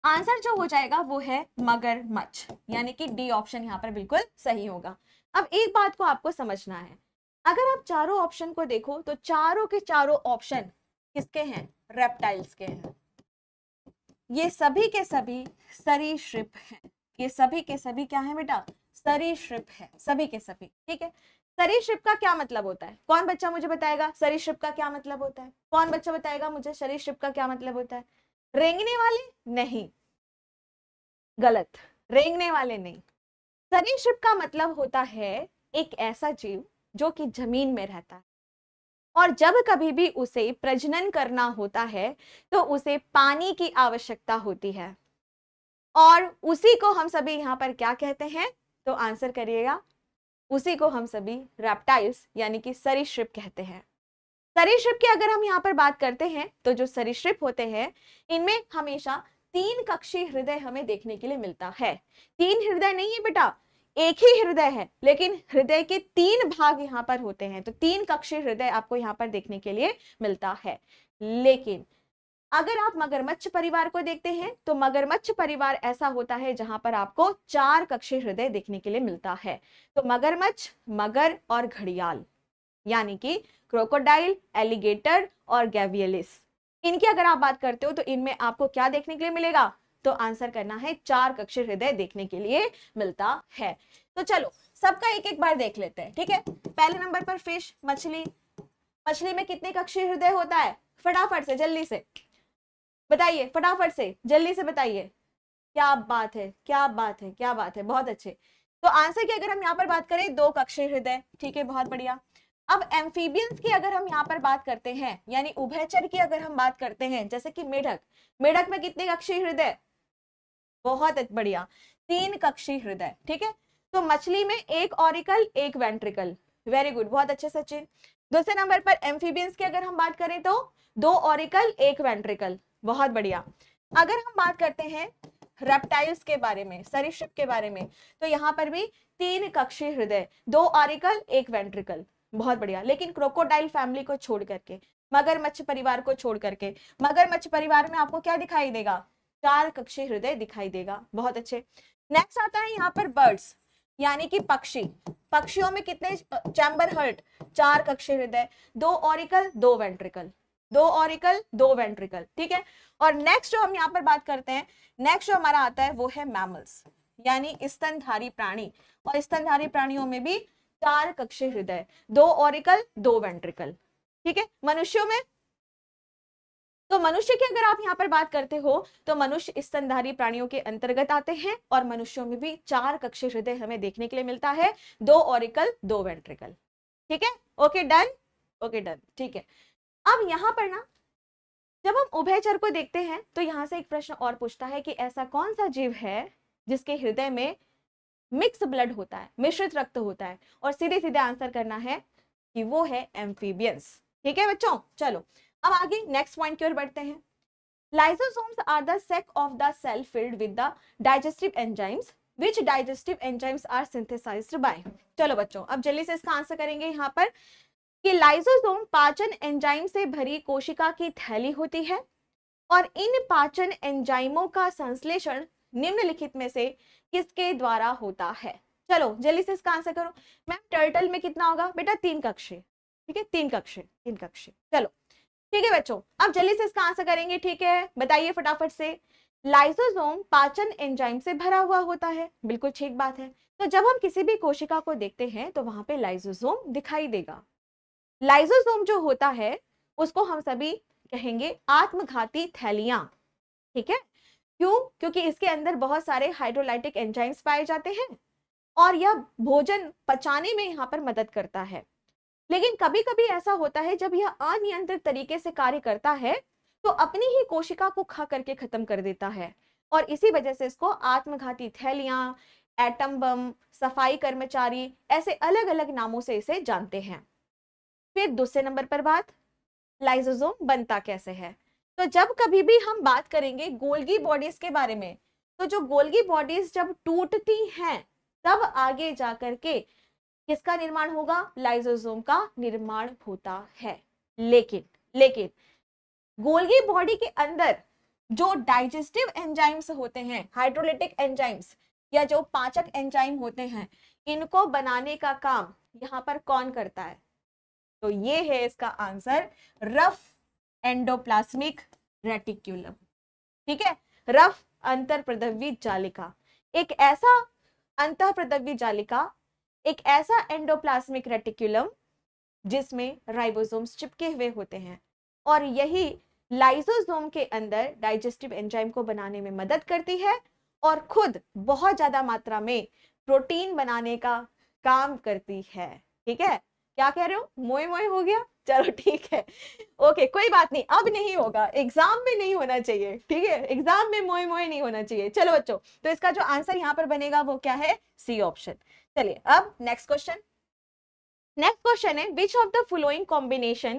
आंसर जो हो जाएगा वो है मगरमच्छ। यानी कि डी ऑप्शन यहाँ पर बिल्कुल सही होगा। अब एक बात को आपको समझना है। अगर आप चारों ऑप्शन को देखो तो चारों के चारों ऑप्शन किसके हैं? रेप्टाइल्स के हैं। ये सभी के सभी सरीसृप हैं। ये सभी के सभी क्या है बेटा? सरीसृप है। सभी के सभी, ठीक है? सरीसृप का क्या मतलब होता है? कौन बच्चा मुझे बताएगा सरीसृप का क्या मतलब होता है? कौन बच्चा बताएगा मुझे सरीसृप का क्या मतलब होता है? रेंगने वाले? नहीं। गलत। रेंगने वाले नहीं। सरीसृप का मतलब होता है एक ऐसा जीव जो कि ज़मीन में रहता है। और जब कभी भी उसे प्रजनन करना होता है तो उसे पानी की आवश्यकता होती है। और उसी को हम सभी यहाँ पर क्या कहते हैं? तो आंसर करिएगा। उसी को हम सभी रेप्टाइल्स यानी कि सरीसृप कहते हैं। सरीसृप की अगर हम यहाँ पर बात करते हैं तो जो सरीसृप होते हैं, इनमें हमेशा तीन कक्षी हृदय हमें देखने के लिए मिलता है। तीन हृदय नहीं है बेटा एक ही हृदय है, लेकिन हृदय के तीन भाग यहाँ पर होते हैं। तो तीन कक्षी हृदय आपको यहाँ पर देखने के लिए मिलता है। लेकिन अगर आप मगरमच्छ परिवार को देखते हैं तो मगरमच्छ परिवार ऐसा होता है जहाँ पर आपको चार कक्षी हृदय देखने के लिए मिलता है। तो मगरमच्छ, मगर और घड़ियाल, यानी कि क्रोकोडाइल, एलिगेटर और गैवियलिस इनकी अगर आप बात करते हो तो इनमें आपको क्या देखने के लिए मिलेगा? तो आंसर करना है चार कक्षी हृदय देखने के लिए मिलता है। तो चलो, सबका एक एक बार देख लेते हैं, ठीक है? पहले नंबर पर फ़िश, मछली। मछली में कितने कक्षी हृदय होता है? फटाफट से, जल्दी से। बताइए, फटाफट से, जल्दी से बताइए। क्या बात है, क्या बात है, क्या बात है, बहुत अच्छे। तो आंसर की अगर हम यहाँ पर बात करें, दो कक्षी हृदय, ठीक है, बहुत बढ़िया। अब एम्फीबियंस की अगर हम यहाँ पर बात करते हैं, यानी उभयचर की अगर हम बात करते हैं, जैसे कि मेढक। मेढक में कितने कक्षी हृदय? बहुत बढ़िया। तीन कक्षी हृदय, ठीक है? तो मछली में एक ऑरिकल एक वेंट्रिकल। वेरी गुड बहुत अच्छे सचिन दूसरे नंबर पर एम्फीबियंस की अगर हम बात करें तो दो ऑरिकल एक वेंट्रिकल। बहुत बढ़िया। अगर हम बात करते हैं रेप्टाइल्स के बारे में, सरिसृप के बारे में तो यहाँ पर भी तीन कक्षी हृदय, दो ऑरिकल एक वेंट्रिकल। बहुत बढ़िया। लेकिन क्रोकोडाइल फैमिली को छोड़ करके, मगरमच्छ परिवार को छोड़ करके, मगरमच्छ परिवार में आपको क्या दिखाई देगा? चार कक्षी हृदय दिखाई देगा। बहुत अच्छे। नेक्स्ट आता है यहाँ पर बर्ड्स यानी कि पक्षी। पक्षियों में कितने चैम्बर हर्ट चार कक्षी हृदय, दो ऑरिकल दो वेंट्रिकल दो ऑरिकल दो वेंट्रिकल ठीक है? और नेक्स्ट जो हम यहाँ पर बात करते हैं नेक्स्ट जो हमारा आता है वो है मैमल्स यानी स्तनधारी प्राणी। और स्तनधारी प्राणियों में भी चार कक्षे हृदय, दो ऑरिकल दो वेंट्रिकल ठीक है? मनुष्यों में तो मनुष्य की अगर आप यहाँ पर बात करते हो तो मनुष्य स्तनधारी प्राणियों के अंतर्गत आते हैं और मनुष्यों में भी चार कक्षे हृदय हमें देखने के लिए मिलता है, दो ऑरिकल दो वेंट्रिकल। ठीक है? ओके डन ओके डन ठीक है। अब यहाँ पर ना, जब हम उभयचर को देखते हैं तो यहाँ से एक प्रश्न और पूछता है कि ऐसा कौन सा जीव है, जिसके हृदय में मिक्स ब्लड होता है, मिश्रित रक्त होता है, और सीधे सीधे आंसर करना है कि वो है एम्फीबियंस ठीक है बच्चों? चलो। अब आगे नेक्स्ट पॉइंट की ओर बढ़ते हैं। Lysosomes are the sac of the cell filled with the digestive enzymes which digestive enzymes are synthesised by चलो बच्चों, अब जल्दी से इसका आंसर करेंगे यहाँ पर कि लाइसोसोम पाचन एंजाइम से भरी कोशिका की थैली होती है और इन पाचन एंजाइमों का संश्लेषण निम्नलिखित में से किसके द्वारा होता है? चलो, जल्दी से इसका आंसर करो। मैम टर्टल में कितना होगा? बेटा, तीन कक्षे। ठीक है? तीन कक्षे तीन कक्षे। चलो ठीक है बच्चों, अब जल्दी से इसका आंसर करेंगे, ठीक है? बताइए फटाफट से। लाइसोसोम पाचन एंजाइम से भरा हुआ होता है, बिल्कुल ठीक बात है। तो जब हम किसी भी कोशिका को देखते हैं तो वहाँ पे लाइसोसोम दिखाई देगा। लाइजोसोम जो होता है, उसको हम सभी कहेंगे आत्मघाती थैलियाँ। ठीक है? क्यों? क्योंकि इसके अंदर बहुत सारे हाइड्रोलाइटिक एंजाइम्स पाए जाते हैं, और यह भोजन पचाने में यहाँ पर मदद करता है। लेकिन कभी कभी ऐसा होता है, जब यह अनियंत्रित तरीके से कार्य करता है तो अपनी ही कोशिका को खा करके खत्म कर देता है। और इसी वजह से इसको आत्मघाती थैलियाँ एटम बम सफ़ाई कर्मचारी ऐसे अलग अलग नामों से इसे जानते हैं। फिर दूसरे नंबर पर बात लाइजोजोम बनता कैसे है? तो जब कभी भी हम बात करेंगे गोल्गी बॉडीज के बारे में तो जो गोल्गी बॉडीज जब टूटती हैं, तब आगे जाकर के किसका निर्माण होगा? लाइजोजोम का निर्माण होता है। लेकिन लेकिन, गोल्गी बॉडी के अंदर जो डाइजेस्टिव एंजाइम्स होते हैं हाइड्रोलिटिक एंजाइम्स या जो पाचक एंजाइम होते हैं, इनको बनाने का काम यहाँ पर कौन करता है? तो ये है इसका आंसर, रफ एंडोप्लास्मिक रेटिक्यूलम ठीक है? रफ अंतर प्रदवी जालिका। एक ऐसा अंत प्रदवी जालिका एक ऐसा एंडोप्लाज्मिक रेटिकुलम जिसमें राइबोसोम्स चिपके हुए होते हैं और यही लाइसोसोम के अंदर डाइजेस्टिव एंजाइम को बनाने में मदद करती है और खुद बहुत ज़्यादा मात्रा में प्रोटीन बनाने का काम करती है। ठीक है? क्या कह रहे हो? मोए मोए हो गया? चलो ठीक है। ओके कोई बात नहीं। अब नहीं होगा। एग्ज़ाम में नहीं होना चाहिए। ठीक है? एग्ज़ाम में मोए मोए नहीं होना चाहिए। चलो बच्चों तो इसका जो आंसर यहाँ पर बनेगा वो क्या है? सी ऑप्शन चलिए, अब नेक्स्ट क्वेश्चन नेक्स्ट क्वेश्चन है which of the following combination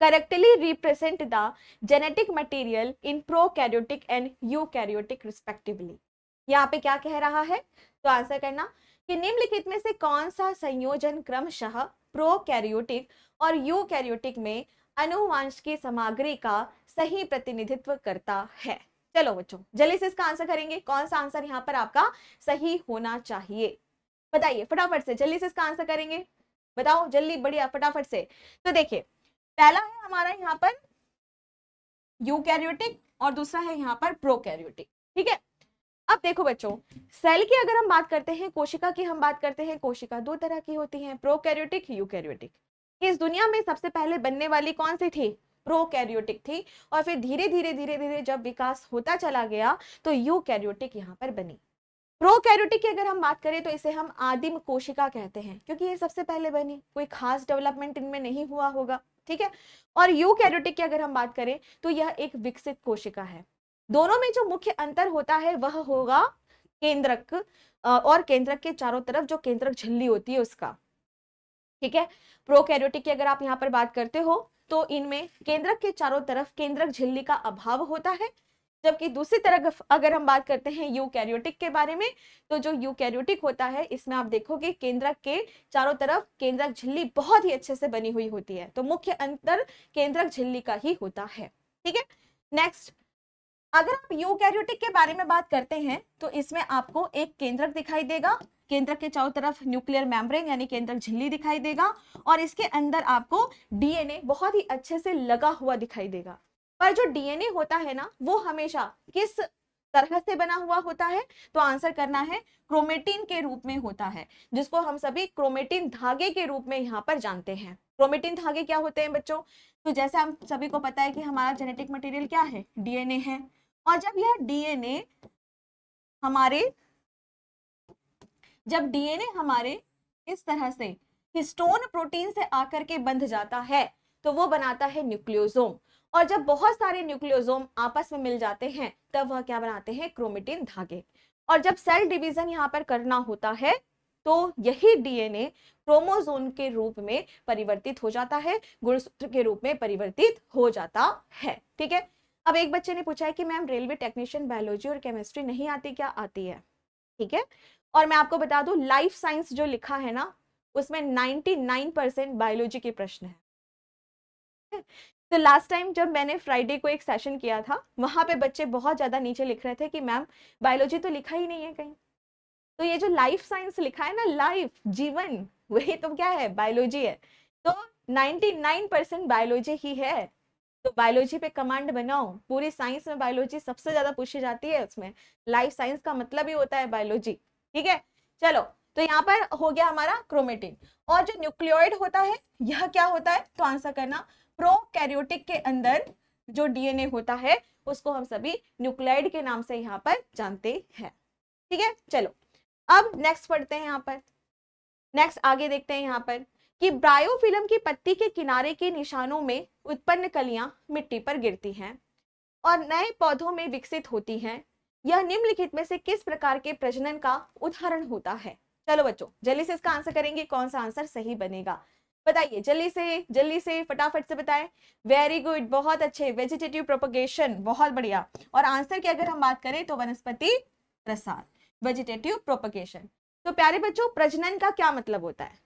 correctly represent the genetic material in prokaryotic and eukaryotic respectively यहाँ पे क्या कह रहा है? तो आंसर करना कि निम्नलिखित में से कौन सा संयोजन क्रमशः प्रोकैरियोटिक और यूकैरियोटिक में अनुवांश की सामग्री का सही प्रतिनिधित्व करता है? चलो बच्चों, जल्दी से इसका आंसर करेंगे। कौन सा आंसर यहाँ पर आपका सही होना चाहिए? बताइए, फटाफट से, जल्दी से इसका आंसर करेंगे। बताओ, जल्दी, बढ़िया, फटाफट से। तो देखिए, पहला है हमारा यहाँ पर यूकैरियोटिक और दूसरा है यहाँ पर प्रोकैरियोटिक ठीक है? अब देखो बच्चों सेल की अगर हम बात करते हैं, कोशिका की हम बात करते हैं, कोशिका दो तरह की होती है प्रोकैरियोटिक यूकैरियोटिक इस दुनिया में सबसे पहले बनने वाली कौन सी थी? प्रोकैरियोटिक थी और फिर धीरे धीरे धीरे धीरे जब विकास होता चला गया तो यूकैरियोटिक यहाँ पर बनी। प्रोकैरियोटिक की अगर हम बात करें तो इसे हम आदिम कोशिका कहते हैं, क्योंकि ये सबसे पहले बनी। कोई खास डेवलपमेंट इनमें नहीं हुआ होगा, ठीक है? और यूकैरियोटिक की अगर हम बात करें तो यह एक विकसित कोशिका है। दोनों में जो मुख्य अंतर होता है वह होगा केंद्रक और केंद्रक के चारों तरफ़ जो केंद्रक झिल्ली होती है उसका, ठीक है? प्रोकैरियोटिक की अगर आप यहाँ पर बात करते हो तो इनमें केंद्रक के चारों तरफ़ केंद्रक झिल्ली का अभाव होता है जबकि दूसरी तरफ़ अगर हम बात करते हैं यू के बारे में तो जो यू होता है, इसमें आप देखोगे केंद्रक के चारों तरफ़ केंद्रक झिल्ली बहुत ही अच्छे से बनी हुई होती है। तो मुख्य अंतर केंद्रक झिल्ली का ही होता है। ठीक है? नेक्स्ट अगर आप यू के बारे में बात करते हैं तो इसमें आपको एक केंद्रक दिखाई देगा। केंद्रक के चारों तरफ़ न्यूक्लियर मेम्ब्रेन यानी केंद्रक झिल्ली दिखाई देगा और इसके अंदर आपको डीएनए बहुत ही अच्छे से लगा हुआ दिखाई देगा। पर जो डीएनए होता है ना, वो हमेशा किस तरह से बना हुआ होता है? तो आंसर करना है क्रोमेटिन के रूप में होता है, जिसको हम सभी क्रोमेटिन धागे के रूप में यहाँ पर जानते हैं। क्रोमेटिन धागे क्या होते हैं बच्चों? तो जैसे हम सभी को पता है कि हमारा जेनेटिक मटेरियल क्या है? डीएनए है। और जब यह डीएनए हमारे, जब डीएनए हमारे इस तरह से हिस्टोन प्रोटीन से आकर के बंध जाता है तो वो बनाता है न्यूक्लियोसोम और जब बहुत सारे न्यूक्लियोजोम आपस में मिल जाते हैं, तब वह क्या बनाते हैं? क्रोमेटिन धागे। और जब सेल डिवीज़न यहाँ पर करना होता है तो यही डीएनए क्रोमोजोम के रूप में परिवर्तित हो जाता है, गुणसूत्र के रूप में परिवर्तित हो जाता है। ठीक है? अब एक बच्चे ने पूछा है कि मैम, रेलवे टेक्नीशियन, बायोलॉजी और केमिस्ट्री नहीं आती क्या? आती है। ठीक है? और मैं आपको बता दूँ, लाइफ साइंस जो लिखा है ना, उसमें 99 परसेंट बायोलॉजी के प्रश्न है? तो लास्ट टाइम जब मैंने फ्राइडे को एक सेशन किया था, वहाँ पे बच्चे बहुत ज़्यादा नीचे लिख रहे थे कि मैम बायोलॉजी तो लिखा ही नहीं है कहीं। तो ये जो लाइफ साइंस लिखा है ना लाइफ जीवन, वही तो क्या है? बायोलॉजी है। तो 99 परसेंट बायोलॉजी ही है। तो बायोलॉजी पे कमांड बनाओ। पूरी साइंस में बायोलॉजी सबसे ज़्यादा पूछी जाती है उसमें। लाइफ साइंस का मतलब ही होता है बायोलॉजी ठीक है? चलो तो यहाँ पर हो गया हमारा क्रोमेटिन और जो न्यूक्लियोइड होता है, यह क्या होता है? तो आंसर करना। प्रोकैरियोटिक के अंदर जो डीएनए होता है, उसको हम सभी न्यूक्लियाइड के नाम से यहाँ पर जानते हैं। ठीक है? चलो, अब नेक्स्ट पढ़ते हैं यहाँ पर। नेक्स्ट आगे देखते हैं यहाँ पर कि ब्रायोफिल्म की पत्ती के किनारे के निशानों में उत्पन्न कलियाँ मिट्टी पर गिरती हैं और नए पौधों में विकसित होती हैं। यह निम्नलिखित में से किस प्रकार के प्रजनन का उदाहरण होता है? चलो बच्चों, जल्दी से इसका आंसर करेंगे, कौन सा आंसर सही बनेगा। बताइए, जल्दी से जल्दी से फटाफट से बताएँ। वेरी गुड बहुत अच्छे वेजिटेटिव प्रोपोगेशन बहुत बढ़िया। और आंसर की अगर हम बात करें तो वनस्पति प्रसार वेजिटेटिव प्रोपगेशन तो प्यारे बच्चों, प्रजनन का क्या मतलब होता है?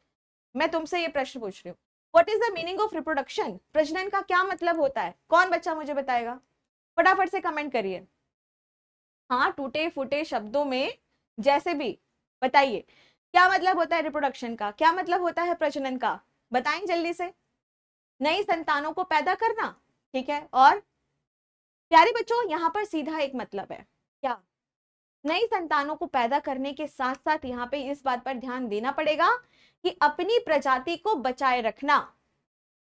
मैं तुमसे ये प्रश्न पूछ रही हूँ। What is the meaning of reproduction प्रजनन का क्या मतलब होता है? कौन बच्चा मुझे बताएगा? फटाफट से कमेंट करिए। हाँ टूटे फूटे शब्दों में जैसे भी, बताइए। क्या मतलब होता है रिप्रोडक्शन का? क्या मतलब होता है प्रजनन का? बताएँ जल्दी से। नई संतानों को पैदा करना, ठीक है? और प्यारे बच्चों, यहाँ पर सीधा एक मतलब है। क्या? नई संतानों को पैदा करने के साथ साथ यहाँ पे इस बात पर ध्यान देना पड़ेगा कि अपनी प्रजाति को बचाए रखना,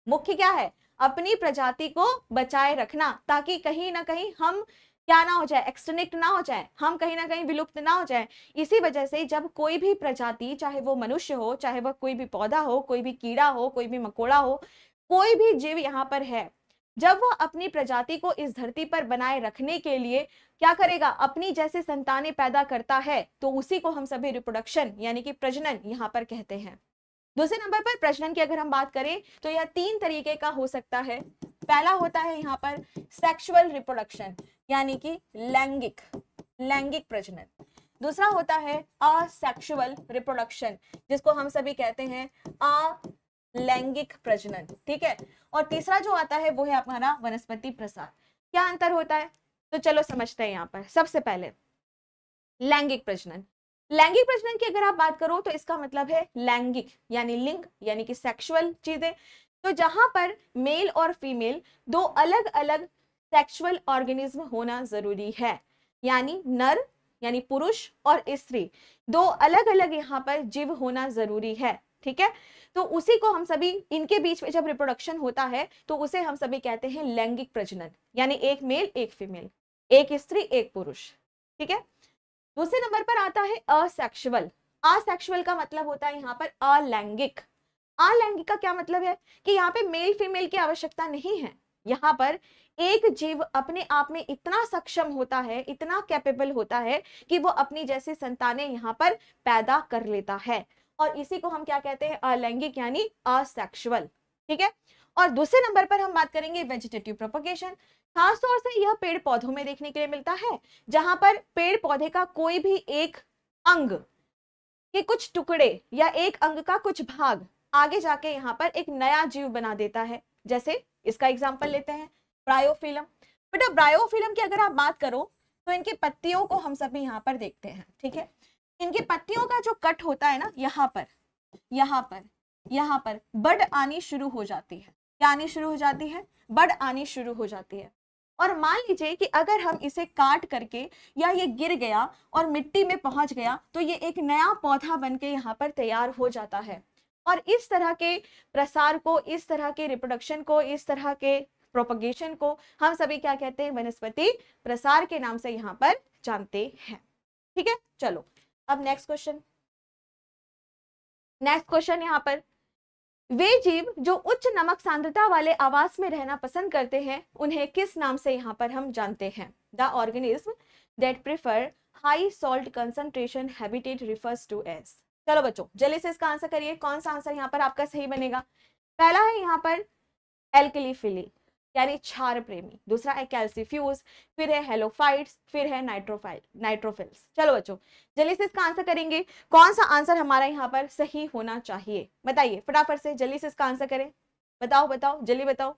मुख्य क्या है? अपनी प्रजाति को बचाए रखना, ताकि कहीं ना कहीं हम क्या ना हो जाए एक्सटनिक्ट ना हो जाए, हम कहीं ना कहीं विलुप्त ना हो जाए। इसी वजह से जब कोई भी प्रजाति, चाहे वो मनुष्य हो, चाहे वह कोई भी पौधा हो, कोई भी कीड़ा हो, कोई भी मकोड़ा हो, कोई भी जीव यहाँ पर है, जब वह अपनी प्रजाति को इस धरती पर बनाए रखने के लिए क्या करेगा? अपनी जैसे संतानें पैदा करता है तो उसी को हम सभी रिप्रोडक्शन यानी कि प्रजनन यहाँ पर कहते हैं। दूसरे नंबर पर प्रजनन की अगर हम बात करें तो यह तीन तरीके का हो सकता है। पहला होता है यहाँ पर सेक्सुअल रिप्रोडक्शन यानी कि लैंगिक लैंगिक प्रजनन। दूसरा होता है असेक्सुअल रिप्रोडक्शन जिसको हम सभी कहते हैं अलैंगिक प्रजनन, ठीक है? और तीसरा जो आता है वो है हमारा वनस्पति प्रसार। क्या अंतर होता है? तो चलो समझते हैं यहाँ पर। सबसे पहले, लैंगिक प्रजनन। लैंगिक प्रजनन की अगर आप बात करो तो इसका मतलब है लैंगिक, यानी लिंग, यानी कि सेक्सुअल चीज़ें। तो जहाँ पर मेल और फीमेल दो अलग अलग सेक्सुअल ऑर्गेनिज्म होना ज़रूरी है, यानी नर, यानी पुरुष और स्त्री, दो अलग अलग यहाँ पर जीव होना ज़रूरी है, ठीक है? तो उसी को हम सभी, इनके बीच में जब रिप्रोडक्शन होता है तो उसे हम सभी कहते हैं लैंगिक प्रजनन, यानी एक मेल एक फीमेल एक स्त्री, एक पुरुष, ठीक है? दूसरे नंबर पर आता है असेक्सुअल असेक्सुअल का मतलब होता है यहाँ पर अलैंगिक अलैंगिक का क्या मतलब है? कि यहाँ पे मेल फीमेल की आवश्यकता नहीं है। यहाँ पर एक जीव अपने आप में इतना सक्षम होता है, इतना कैपेबल होता है कि वो अपनी जैसी संतानें यहाँ पर पैदा कर लेता है। और इसी को हम क्या कहते हैं? अलैंगिक यानी असेक्सुअल। ठीक है? और दूसरे नंबर पर हम बात करेंगे वेजिटेटिव प्रोपोगेशन खासतौर से यह पेड़ पौधों में देखने के लिए मिलता है, जहाँ पर पेड़ पौधे का कोई भी एक अंग, के कुछ टुकड़े या एक अंग का कुछ भाग आगे जाके यहाँ पर एक नया जीव बना देता है। जैसे इसका एग्ज़ाम्पल लेते हैं ब्रायोफिलम बेटा ब्रायोफिल्म की अगर आप बात करो तो इनकी पत्तियों को हम सभी यहाँ पर देखते हैं, ठीक है? इनकी पत्तियों का जो कट होता है ना, यहाँ पर यहाँ पर यहाँ पर, बड आनी शुरू हो जाती है। क्या आनी शुरू हो जाती है? बड आनी शुरू हो जाती है। और मान लीजिए कि अगर हम इसे काट करके या ये गिर गया और मिट्टी में पहुँच गया तो ये एक नया पौधा बन के यहाँ पर तैयार हो जाता है। और इस तरह के प्रसार को, इस तरह के रिप्रोडक्शन को, इस तरह के प्रोपगेशन को हम सभी क्या कहते हैं? वनस्पति प्रसार के नाम से यहाँ पर जानते हैं। ठीक है? चलो, अब नेक्स्ट क्वेश्चन नेक्स्ट क्वेश्चन यहाँ पर. वे जीव जो उच्च नमक सांद्रता वाले आवास में रहना पसंद करते हैं, उन्हें किस नाम से यहाँ पर हम जानते हैं? The organism that prefer high salt concentration habitat refers to as चलो बच्चों, जल्दी से इसका आंसर करिए, कौन सा आंसर यहाँ पर आपका सही बनेगा? पहला है यहाँ पर एल्कलीफिली यानी क्षार प्रेमी, दूसरा है कैल्सीफ्यूज फिर है हेलोफाइट्स फिर है नाइट्रोफाइल नाइट्रोफिल्स चलो बच्चों, जल्दी से इसका आंसर करेंगे, कौन सा आंसर हमारा यहाँ पर सही होना चाहिए? बताइए, फटाफट से जल्दी से इसका आंसर करें। बताओ बताओ, जल्दी बताओ।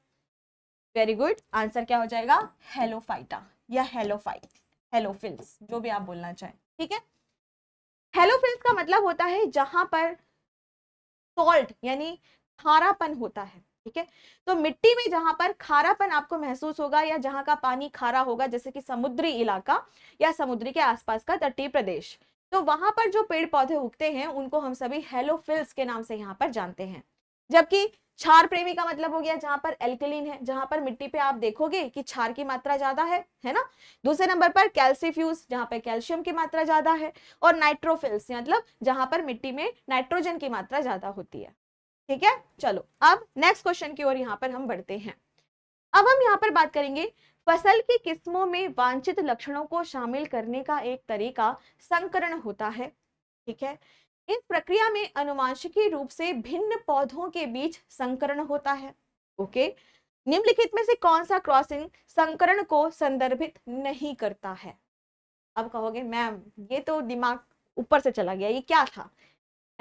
वेरी गुड आंसर क्या हो जाएगा? हेलोफाइटा या हेलोफाइट हेलोफिल्स जो भी आप बोलना चाहें, ठीक है? हेलोफिल्स का मतलब होता है जहाँ पर सॉल्ट यानी खारापन होता है, ठीक है? तो मिट्टी में जहाँ पर खारापन आपको महसूस होगा या जहाँ का पानी खारा होगा, जैसे कि समुद्री इलाका या समुद्री के आसपास का तटीय प्रदेश तो वहाँ पर जो पेड़ पौधे उगते हैं, उनको हम सभी हेलोफिल्स के नाम से यहाँ पर जानते हैं। जबकि क्षार प्रेमी का मतलब हो गया जहाँ पर एल्कलीन है, जहाँ पर मिट्टी पे आप देखोगे कि क्षार की मात्रा ज़्यादा है है ना? दूसरे नंबर पर कैल्सीफ्यूज जहाँ पर कैल्शियम की मात्रा ज़्यादा है, और नाइट्रोफिल्स मतलब जहाँ पर मिट्टी में नाइट्रोजन की मात्रा ज़्यादा होती है। ठीक है? चलो, अब नेक्स्ट क्वेश्चन की ओर यहाँ पर हम बढ़ते हैं। अब हम यहाँ पर बात करेंगे, फ़सल की किस्मों में वांछित लक्षणों को शामिल करने का एक तरीका, संकरण होता है। ठीक है? इस प्रक्रिया में अनुवांशिकी रूप से भिन्न पौधों के बीच संकरण होता है। ओके? निम्नलिखित में से कौन सा क्रॉसिंग संकरण को संदर्भित नहीं करता है? अब कहोगे, मैम, ये तो दिमाग ऊपर से चला गया, ये क्या था?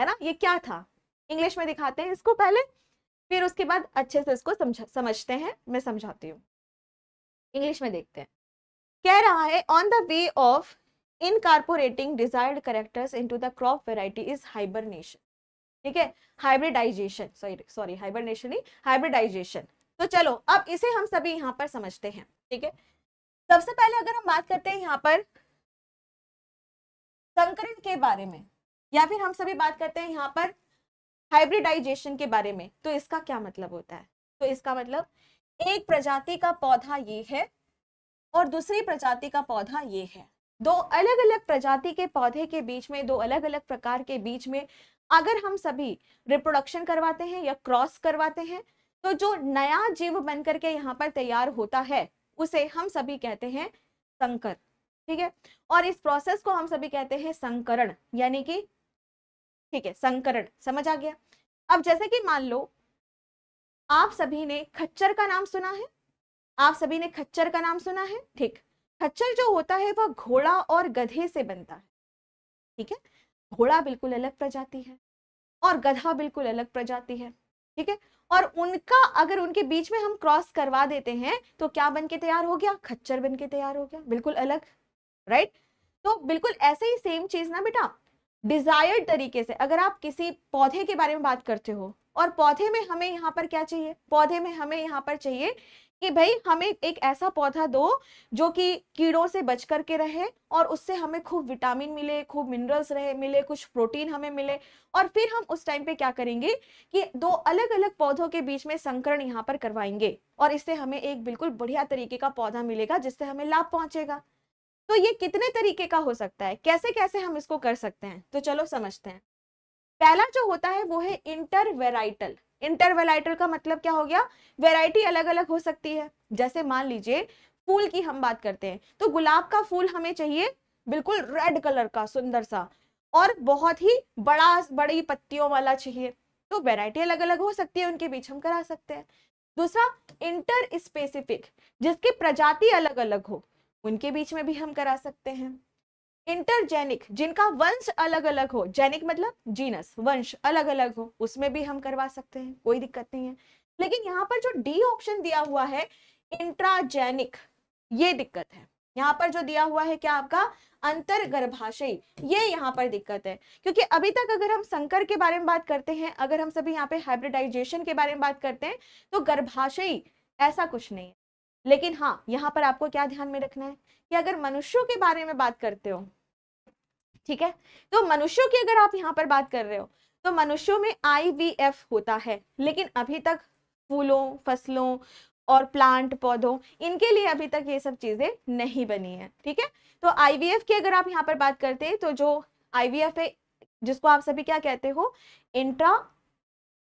है ना? ये क्या था? इंग्लिश में दिखाते हैं इसको पहले, फिर उसके बाद अच्छे से इसको समझ, समझते हैं, मैं समझाती हूँ। इंग्लिश में देखते हैं। कह रहा है on the way of incorporating desired characters into the crop variety is hibernation ठीक है? हाइब्रिडाइजेशन सॉरी सॉरी हाइबरनेशन नहीं हाइब्रिडाइजेशन तो चलो, अब इसे हम सभी यहाँ पर समझते हैं, ठीक है? सबसे पहले अगर हम बात करते हैं यहाँ पर संकरण के बारे में, या फिर हम सभी बात करते हैं यहाँ पर हाइब्रिडाइजेशन के बारे में तो इसका क्या मतलब होता है? तो इसका मतलब एक प्रजाति का पौधा ये है और दूसरी प्रजाति का पौधा ये है। दो अलग अलग प्रजाति के पौधे के बीच में, दो अलग अलग प्रकार के बीच में अगर हम सभी रिप्रोडक्शन करवाते हैं या क्रॉस करवाते हैं तो जो नया जीव बनकर के यहाँ पर तैयार होता है, उसे हम सभी कहते हैं संकर, ठीक है? और इस प्रोसेस को हम सभी कहते हैं संकरण, यानी कि, ठीक है, संकरण, समझ आ गया? अब जैसे कि मान लो, आप सभी ने खच्चर का नाम सुना है? आप सभी ने खच्चर का नाम सुना है? ठीक। खच्चर जो होता है, वह घोड़ा और गधे से बनता है। ठीक है? घोड़ा बिल्कुल अलग प्रजाति है और गधा बिल्कुल अलग प्रजाति है। ठीक है? और उनका अगर उनके बीच में हम क्रॉस करवा देते हैं तो क्या बन के तैयार हो गया? खच्चर बन के तैयार हो गया। बिल्कुल अलग राइट तो बिल्कुल ऐसे ही सेम चीज़ ना बेटा डिजायर्ड तरीके से। अगर आप किसी पौधे के बारे में बात करते हो, और पौधे में हमें यहाँ पर क्या चाहिए? पौधे में हमें यहाँ पर चाहिए कि भाई हमें एक ऐसा पौधा दो जो कि कीड़ों से बच करके रहे और उससे हमें खूब विटामिन मिले, खूब मिनरल्स रहे, मिले, कुछ प्रोटीन हमें मिले। और फिर हम उस टाइम पे क्या करेंगे कि दो अलग अलग पौधों के बीच में संकरण यहाँ पर करवाएँगे और इससे हमें एक बिल्कुल बढ़िया तरीके का पौधा मिलेगा जिससे हमें लाभ पहुंचेगा। तो ये कितने तरीके का हो सकता है? कैसे कैसे हम इसको कर सकते हैं? तो चलो समझते हैं। पहला जो होता है वो है इंटर वेराइटल इंटर वेराइटल का मतलब क्या हो गया? वेराइटी अलग अलग हो सकती है। जैसे मान लीजिए, फूल की हम बात करते हैं तो गुलाब का फूल हमें चाहिए बिल्कुल रेड कलर का, सुंदर सा, और बहुत ही बड़ा, बड़ी पत्तियों वाला चाहिए। तो वेराइटी अलग अलग हो सकती है, उनके बीच हम करा सकते हैं। दूसरा इंटर स्पेसिफिक जिसकी प्रजाति अलग अलग हो, उनके बीच में भी हम करा सकते हैं। इंटरजेनिक, जिनका वंश अलग अलग हो। जेनिक मतलब जीनस, वंश अलग अलग हो। उसमें भी हम करवा सकते हैं, कोई दिक्कत नहीं है। लेकिन यहाँ पर जो डी ऑप्शन दिया हुआ है, इंट्राजेनिक, ये दिक्कत है। यहाँ पर जो दिया हुआ है क्या आपका? अंतर गर्भाशयी ये यहाँ पर दिक्कत है। क्योंकि अभी तक अगर हम संकर के बारे में बात करते हैं, अगर हम सभी यहाँ पे हाइब्रिडाइजेशन के बारे में बात करते हैं तो गर्भाशयी, ऐसा कुछ नहीं है। लेकिन हाँ यहाँ पर आपको क्या ध्यान में रखना है? कि अगर मनुष्यों के बारे में बात करते हो, ठीक है? तो मनुष्यों की अगर आप यहाँ पर बात कर रहे हो तो मनुष्यों में आईवीएफ होता है, लेकिन अभी तक फूलों, फ़सलों और प्लांट पौधों, इनके लिए अभी तक ये सब चीज़ें नहीं बनी है, ठीक है? तो आईवीएफ की अगर आप यहाँ पर बात करते हैं तो जो आईवीएफ है, जिसको आप सभी क्या कहते हो? इंट्रा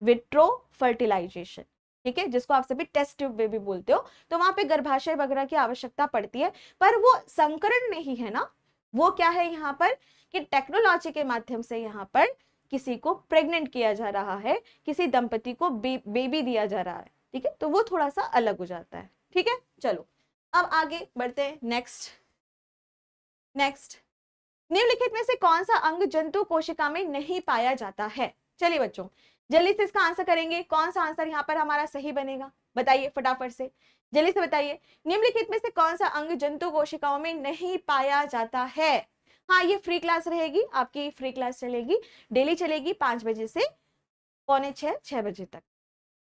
विट्रो फर्टिलाइजेशन ठीक है जिसको आप सभी टेस्ट ट्यूब बेबी बोलते हो तो वहाँ पे गर्भाशय वगैरह की आवश्यकता पड़ती है। पर वो संकरण नहीं है ना वो क्या है यहाँ पर कि टेक्नोलॉजी के माध्यम से यहाँ पर किसी को प्रेग्नेंट किया जा रहा है किसी दंपति को बे, बेबी दिया जा रहा है ठीक है? तो वो थोड़ा सा अलग हो जाता है ठीक है? चलो अब आगे बढ़ते हैं नेक्स्ट नेक्स्ट निम्नलिखित में से कौन सा अंग जंतु कोशिका में नहीं पाया जाता है? चलिए बच्चों जल्दी से इसका आंसर करेंगे। कौन सा आंसर यहाँ पर हमारा सही बनेगा? बताइए फटाफट से। जल्दी से बताइए। निम्नलिखित में से कौन सा अंग जंतु कोशिकाओं में नहीं पाया जाता है? हाँ ये फ्री क्लास रहेगी, आपकी फ्री क्लास चलेगी। डेली चलेगी पाँच बजे से पौने छह छह बजे तक।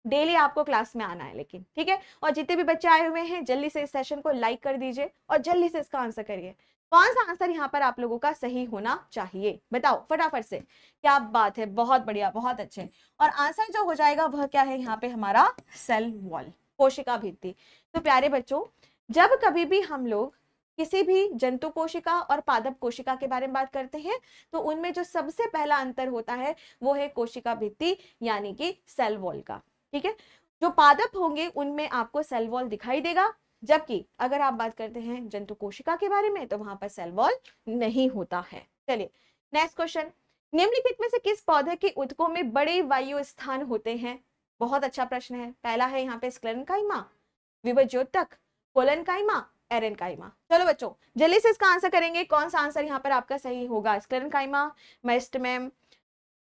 डेली आपको क्लास में आना है लेकिन, ठीक है? और जितने भी बच्चे आए हुए हैं, जल्दी से इस सेशन को लाइक कर दीजिए और जल्दी से इसका आंसर करिए। कौन सा आंसर यहाँ पर आप लोगों का सही होना चाहिए? बताओ, फटाफट से। क्या बात है, बहुत बढ़िया, बहुत अच्छे। और आंसर जो हो जाएगा वह क्या है यहाँ पे हमारा? सेल वॉल, कोशिका भित्ति। तो प्यारे बच्चों, जब कभी भी हम लोग किसी भी जंतु कोशिका और पादप कोशिका के बारे में बात करते हैं तो उनमें जो सबसे पहला अंतर होता है, वो है कोशिका भित्ति, यानी कि सेल वॉल का। ठीक है? जो पादप होंगे, उनमें आपको सेल वॉल दिखाई देगा जबकि अगर आप बात करते हैं जंतु कोशिका के बारे में तो वहाँ पर सेल वॉल नहीं होता है। चलिए नेक्स्ट क्वेश्चन निम्नलिखित में से किस पौधे के उतकों में बड़े वायु स्थान होते हैं? बहुत अच्छा प्रश्न है। पहला है यहाँ पे स्क्लेरनकाइमा विभज्योतक एरन एरेनकाइमा। चलो बच्चों, जल्दी से इसका आंसर करेंगे। कौन सा आंसर यहाँ पर आपका सही होगा? स्क्लेरनकाइमा मेस्टमेम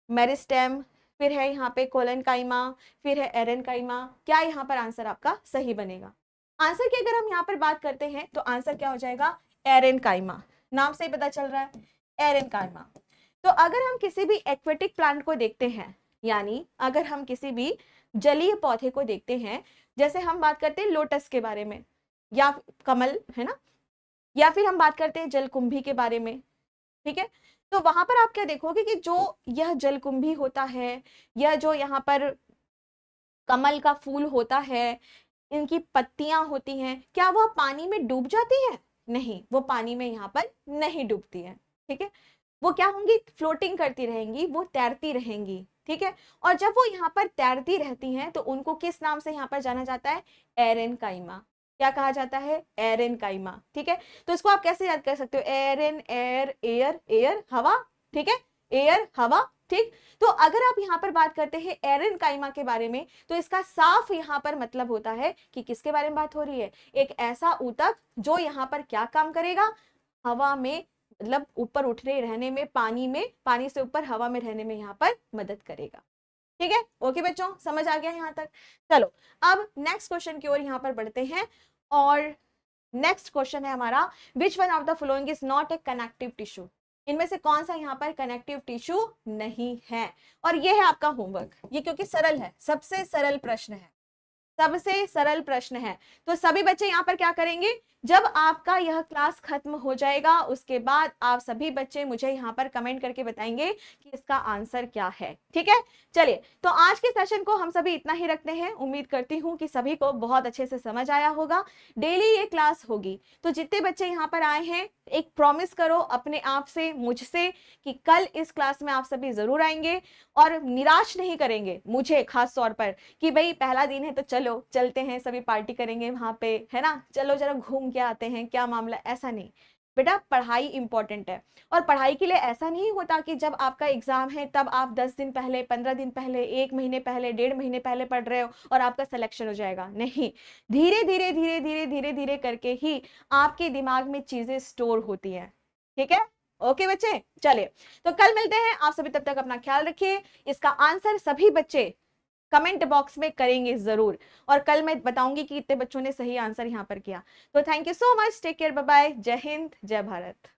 मेरिस्टेम फिर है यहाँ पे कोलन कोलनकाइमा, फिर है एरेनकाइमा। क्या यहाँ पर आंसर आपका सही बनेगा? आंसर की अगर हम यहाँ पर बात करते हैं तो आंसर क्या हो जाएगा? एरेनकाइमा नाम से ही पता चल रहा है। एरेनकाइमा तो अगर हम किसी भी एक्वेटिक प्लांट को देखते हैं, यानी अगर हम किसी भी जलीय पौधे को देखते हैं, जैसे हम बात करते हैं लोटस के बारे में, या कमल, है ना? या फिर हम बात करते हैं जलकुंभी के बारे में, ठीक है? तो वहाँ पर आप क्या देखोगे कि जो यह जलकुंभी होता है यह जो यहाँ पर कमल का फूल होता है इनकी पत्तियाँ होती हैं, क्या वह पानी में डूब जाती है? नहीं, वो पानी में यहाँ पर नहीं डूबती है, ठीक है? वो क्या होंगी? फ्लोटिंग करती रहेंगी, वो तैरती रहेंगी, ठीक है? और जब वो यहाँ पर तैरती रहती हैं तो उनको किस नाम से यहाँ पर जाना जाता है? एरन काइमा। क्या कहा जाता है? एरन काइमा, ठीक है? तो इसको आप कैसे याद कर सकते हो? एरन, एयर एयर एयर, हवा, ठीक है? एयर हवा, ठीक? तो अगर आप यहाँ पर बात करते हैं एरन काइमा के बारे में तो इसका साफ़ यहाँ पर मतलब होता है कि किसके बारे में बात हो रही है? एक ऐसा ऊतक जो यहाँ पर क्या काम करेगा? हवा में मतलब ऊपर उठने, रहने में, पानी में, पानी से ऊपर हवा में, रहने में यहाँ पर मदद करेगा। ठीक है? ओके बच्चों, समझ आ गया यहाँ तक? चलो, अब नेक्स्ट क्वेश्चन की ओर यहाँ पर बढ़ते हैं और नेक्स्ट क्वेश्चन है हमारा which one of the following is not a connective tissue इनमें से कौन सा यहाँ पर कनेक्टिव टिश्यू नहीं है? और ये है आपका होमवर्क ये क्योंकि सरल है, सबसे सरल प्रश्न है। सबसे सरल प्रश्न है। तो सभी बच्चे यहाँ पर क्या करेंगे? जब आपका यह क्लास खत्म हो जाएगा, उसके बाद आप सभी बच्चे मुझे यहाँ पर कमेंट करके बताएँगे कि इसका आंसर क्या है। ठीक है? चलिए तो आज के सेशन को हम सभी इतना ही रखते हैं। उम्मीद करती हूँ कि सभी को बहुत अच्छे से समझ आया होगा। डेली ये क्लास होगी। तो जितने बच्चे यहाँ पर आए हैं, एक प्रॉमिस करो अपने आप से, मुझसे, कि कल इस क्लास में आप सभी ज़रूर आएँगे और निराश नहीं करेंगे, मुझे खास तौर पर, कि भाई पहला दिन है तो चलो, चलते हैं, सभी पार्टी करेंगे वहाँ पे, है ना? चलो जरा घूम के आते हैं, क्या मामला ऐसा नहीं। बेटा, पढ़ाई इंपॉर्टेंट है और पढ़ाई के लिए ऐसा नहीं होता कि जब आपका एग्ज़ाम है, तब आप दस दिन पहले, पंद्रह दिन पहले, एक महीने पहले, डेढ़ महीने पहले पढ़ रहे हो और आपका सिलेक्शन हो जाएगा। नहीं, धीरे धीरे धीरे धीरे धीरे धीरे करके ही आपके दिमाग में चीज़ें स्टोर होती हैं। ठीक है? ओके बच्चे? चलिए तो कल मिलते हैं। आप सभी तब तक अपना ख्याल रखिए। इसका आंसर सभी बच्चे कमेंट बॉक्स में करेंगे ज़रूर। और कल मैं बताऊँगी कि इतने बच्चों ने सही आंसर यहाँ पर किया। तो thank you so much take care bye जय हिंद, जय भारत।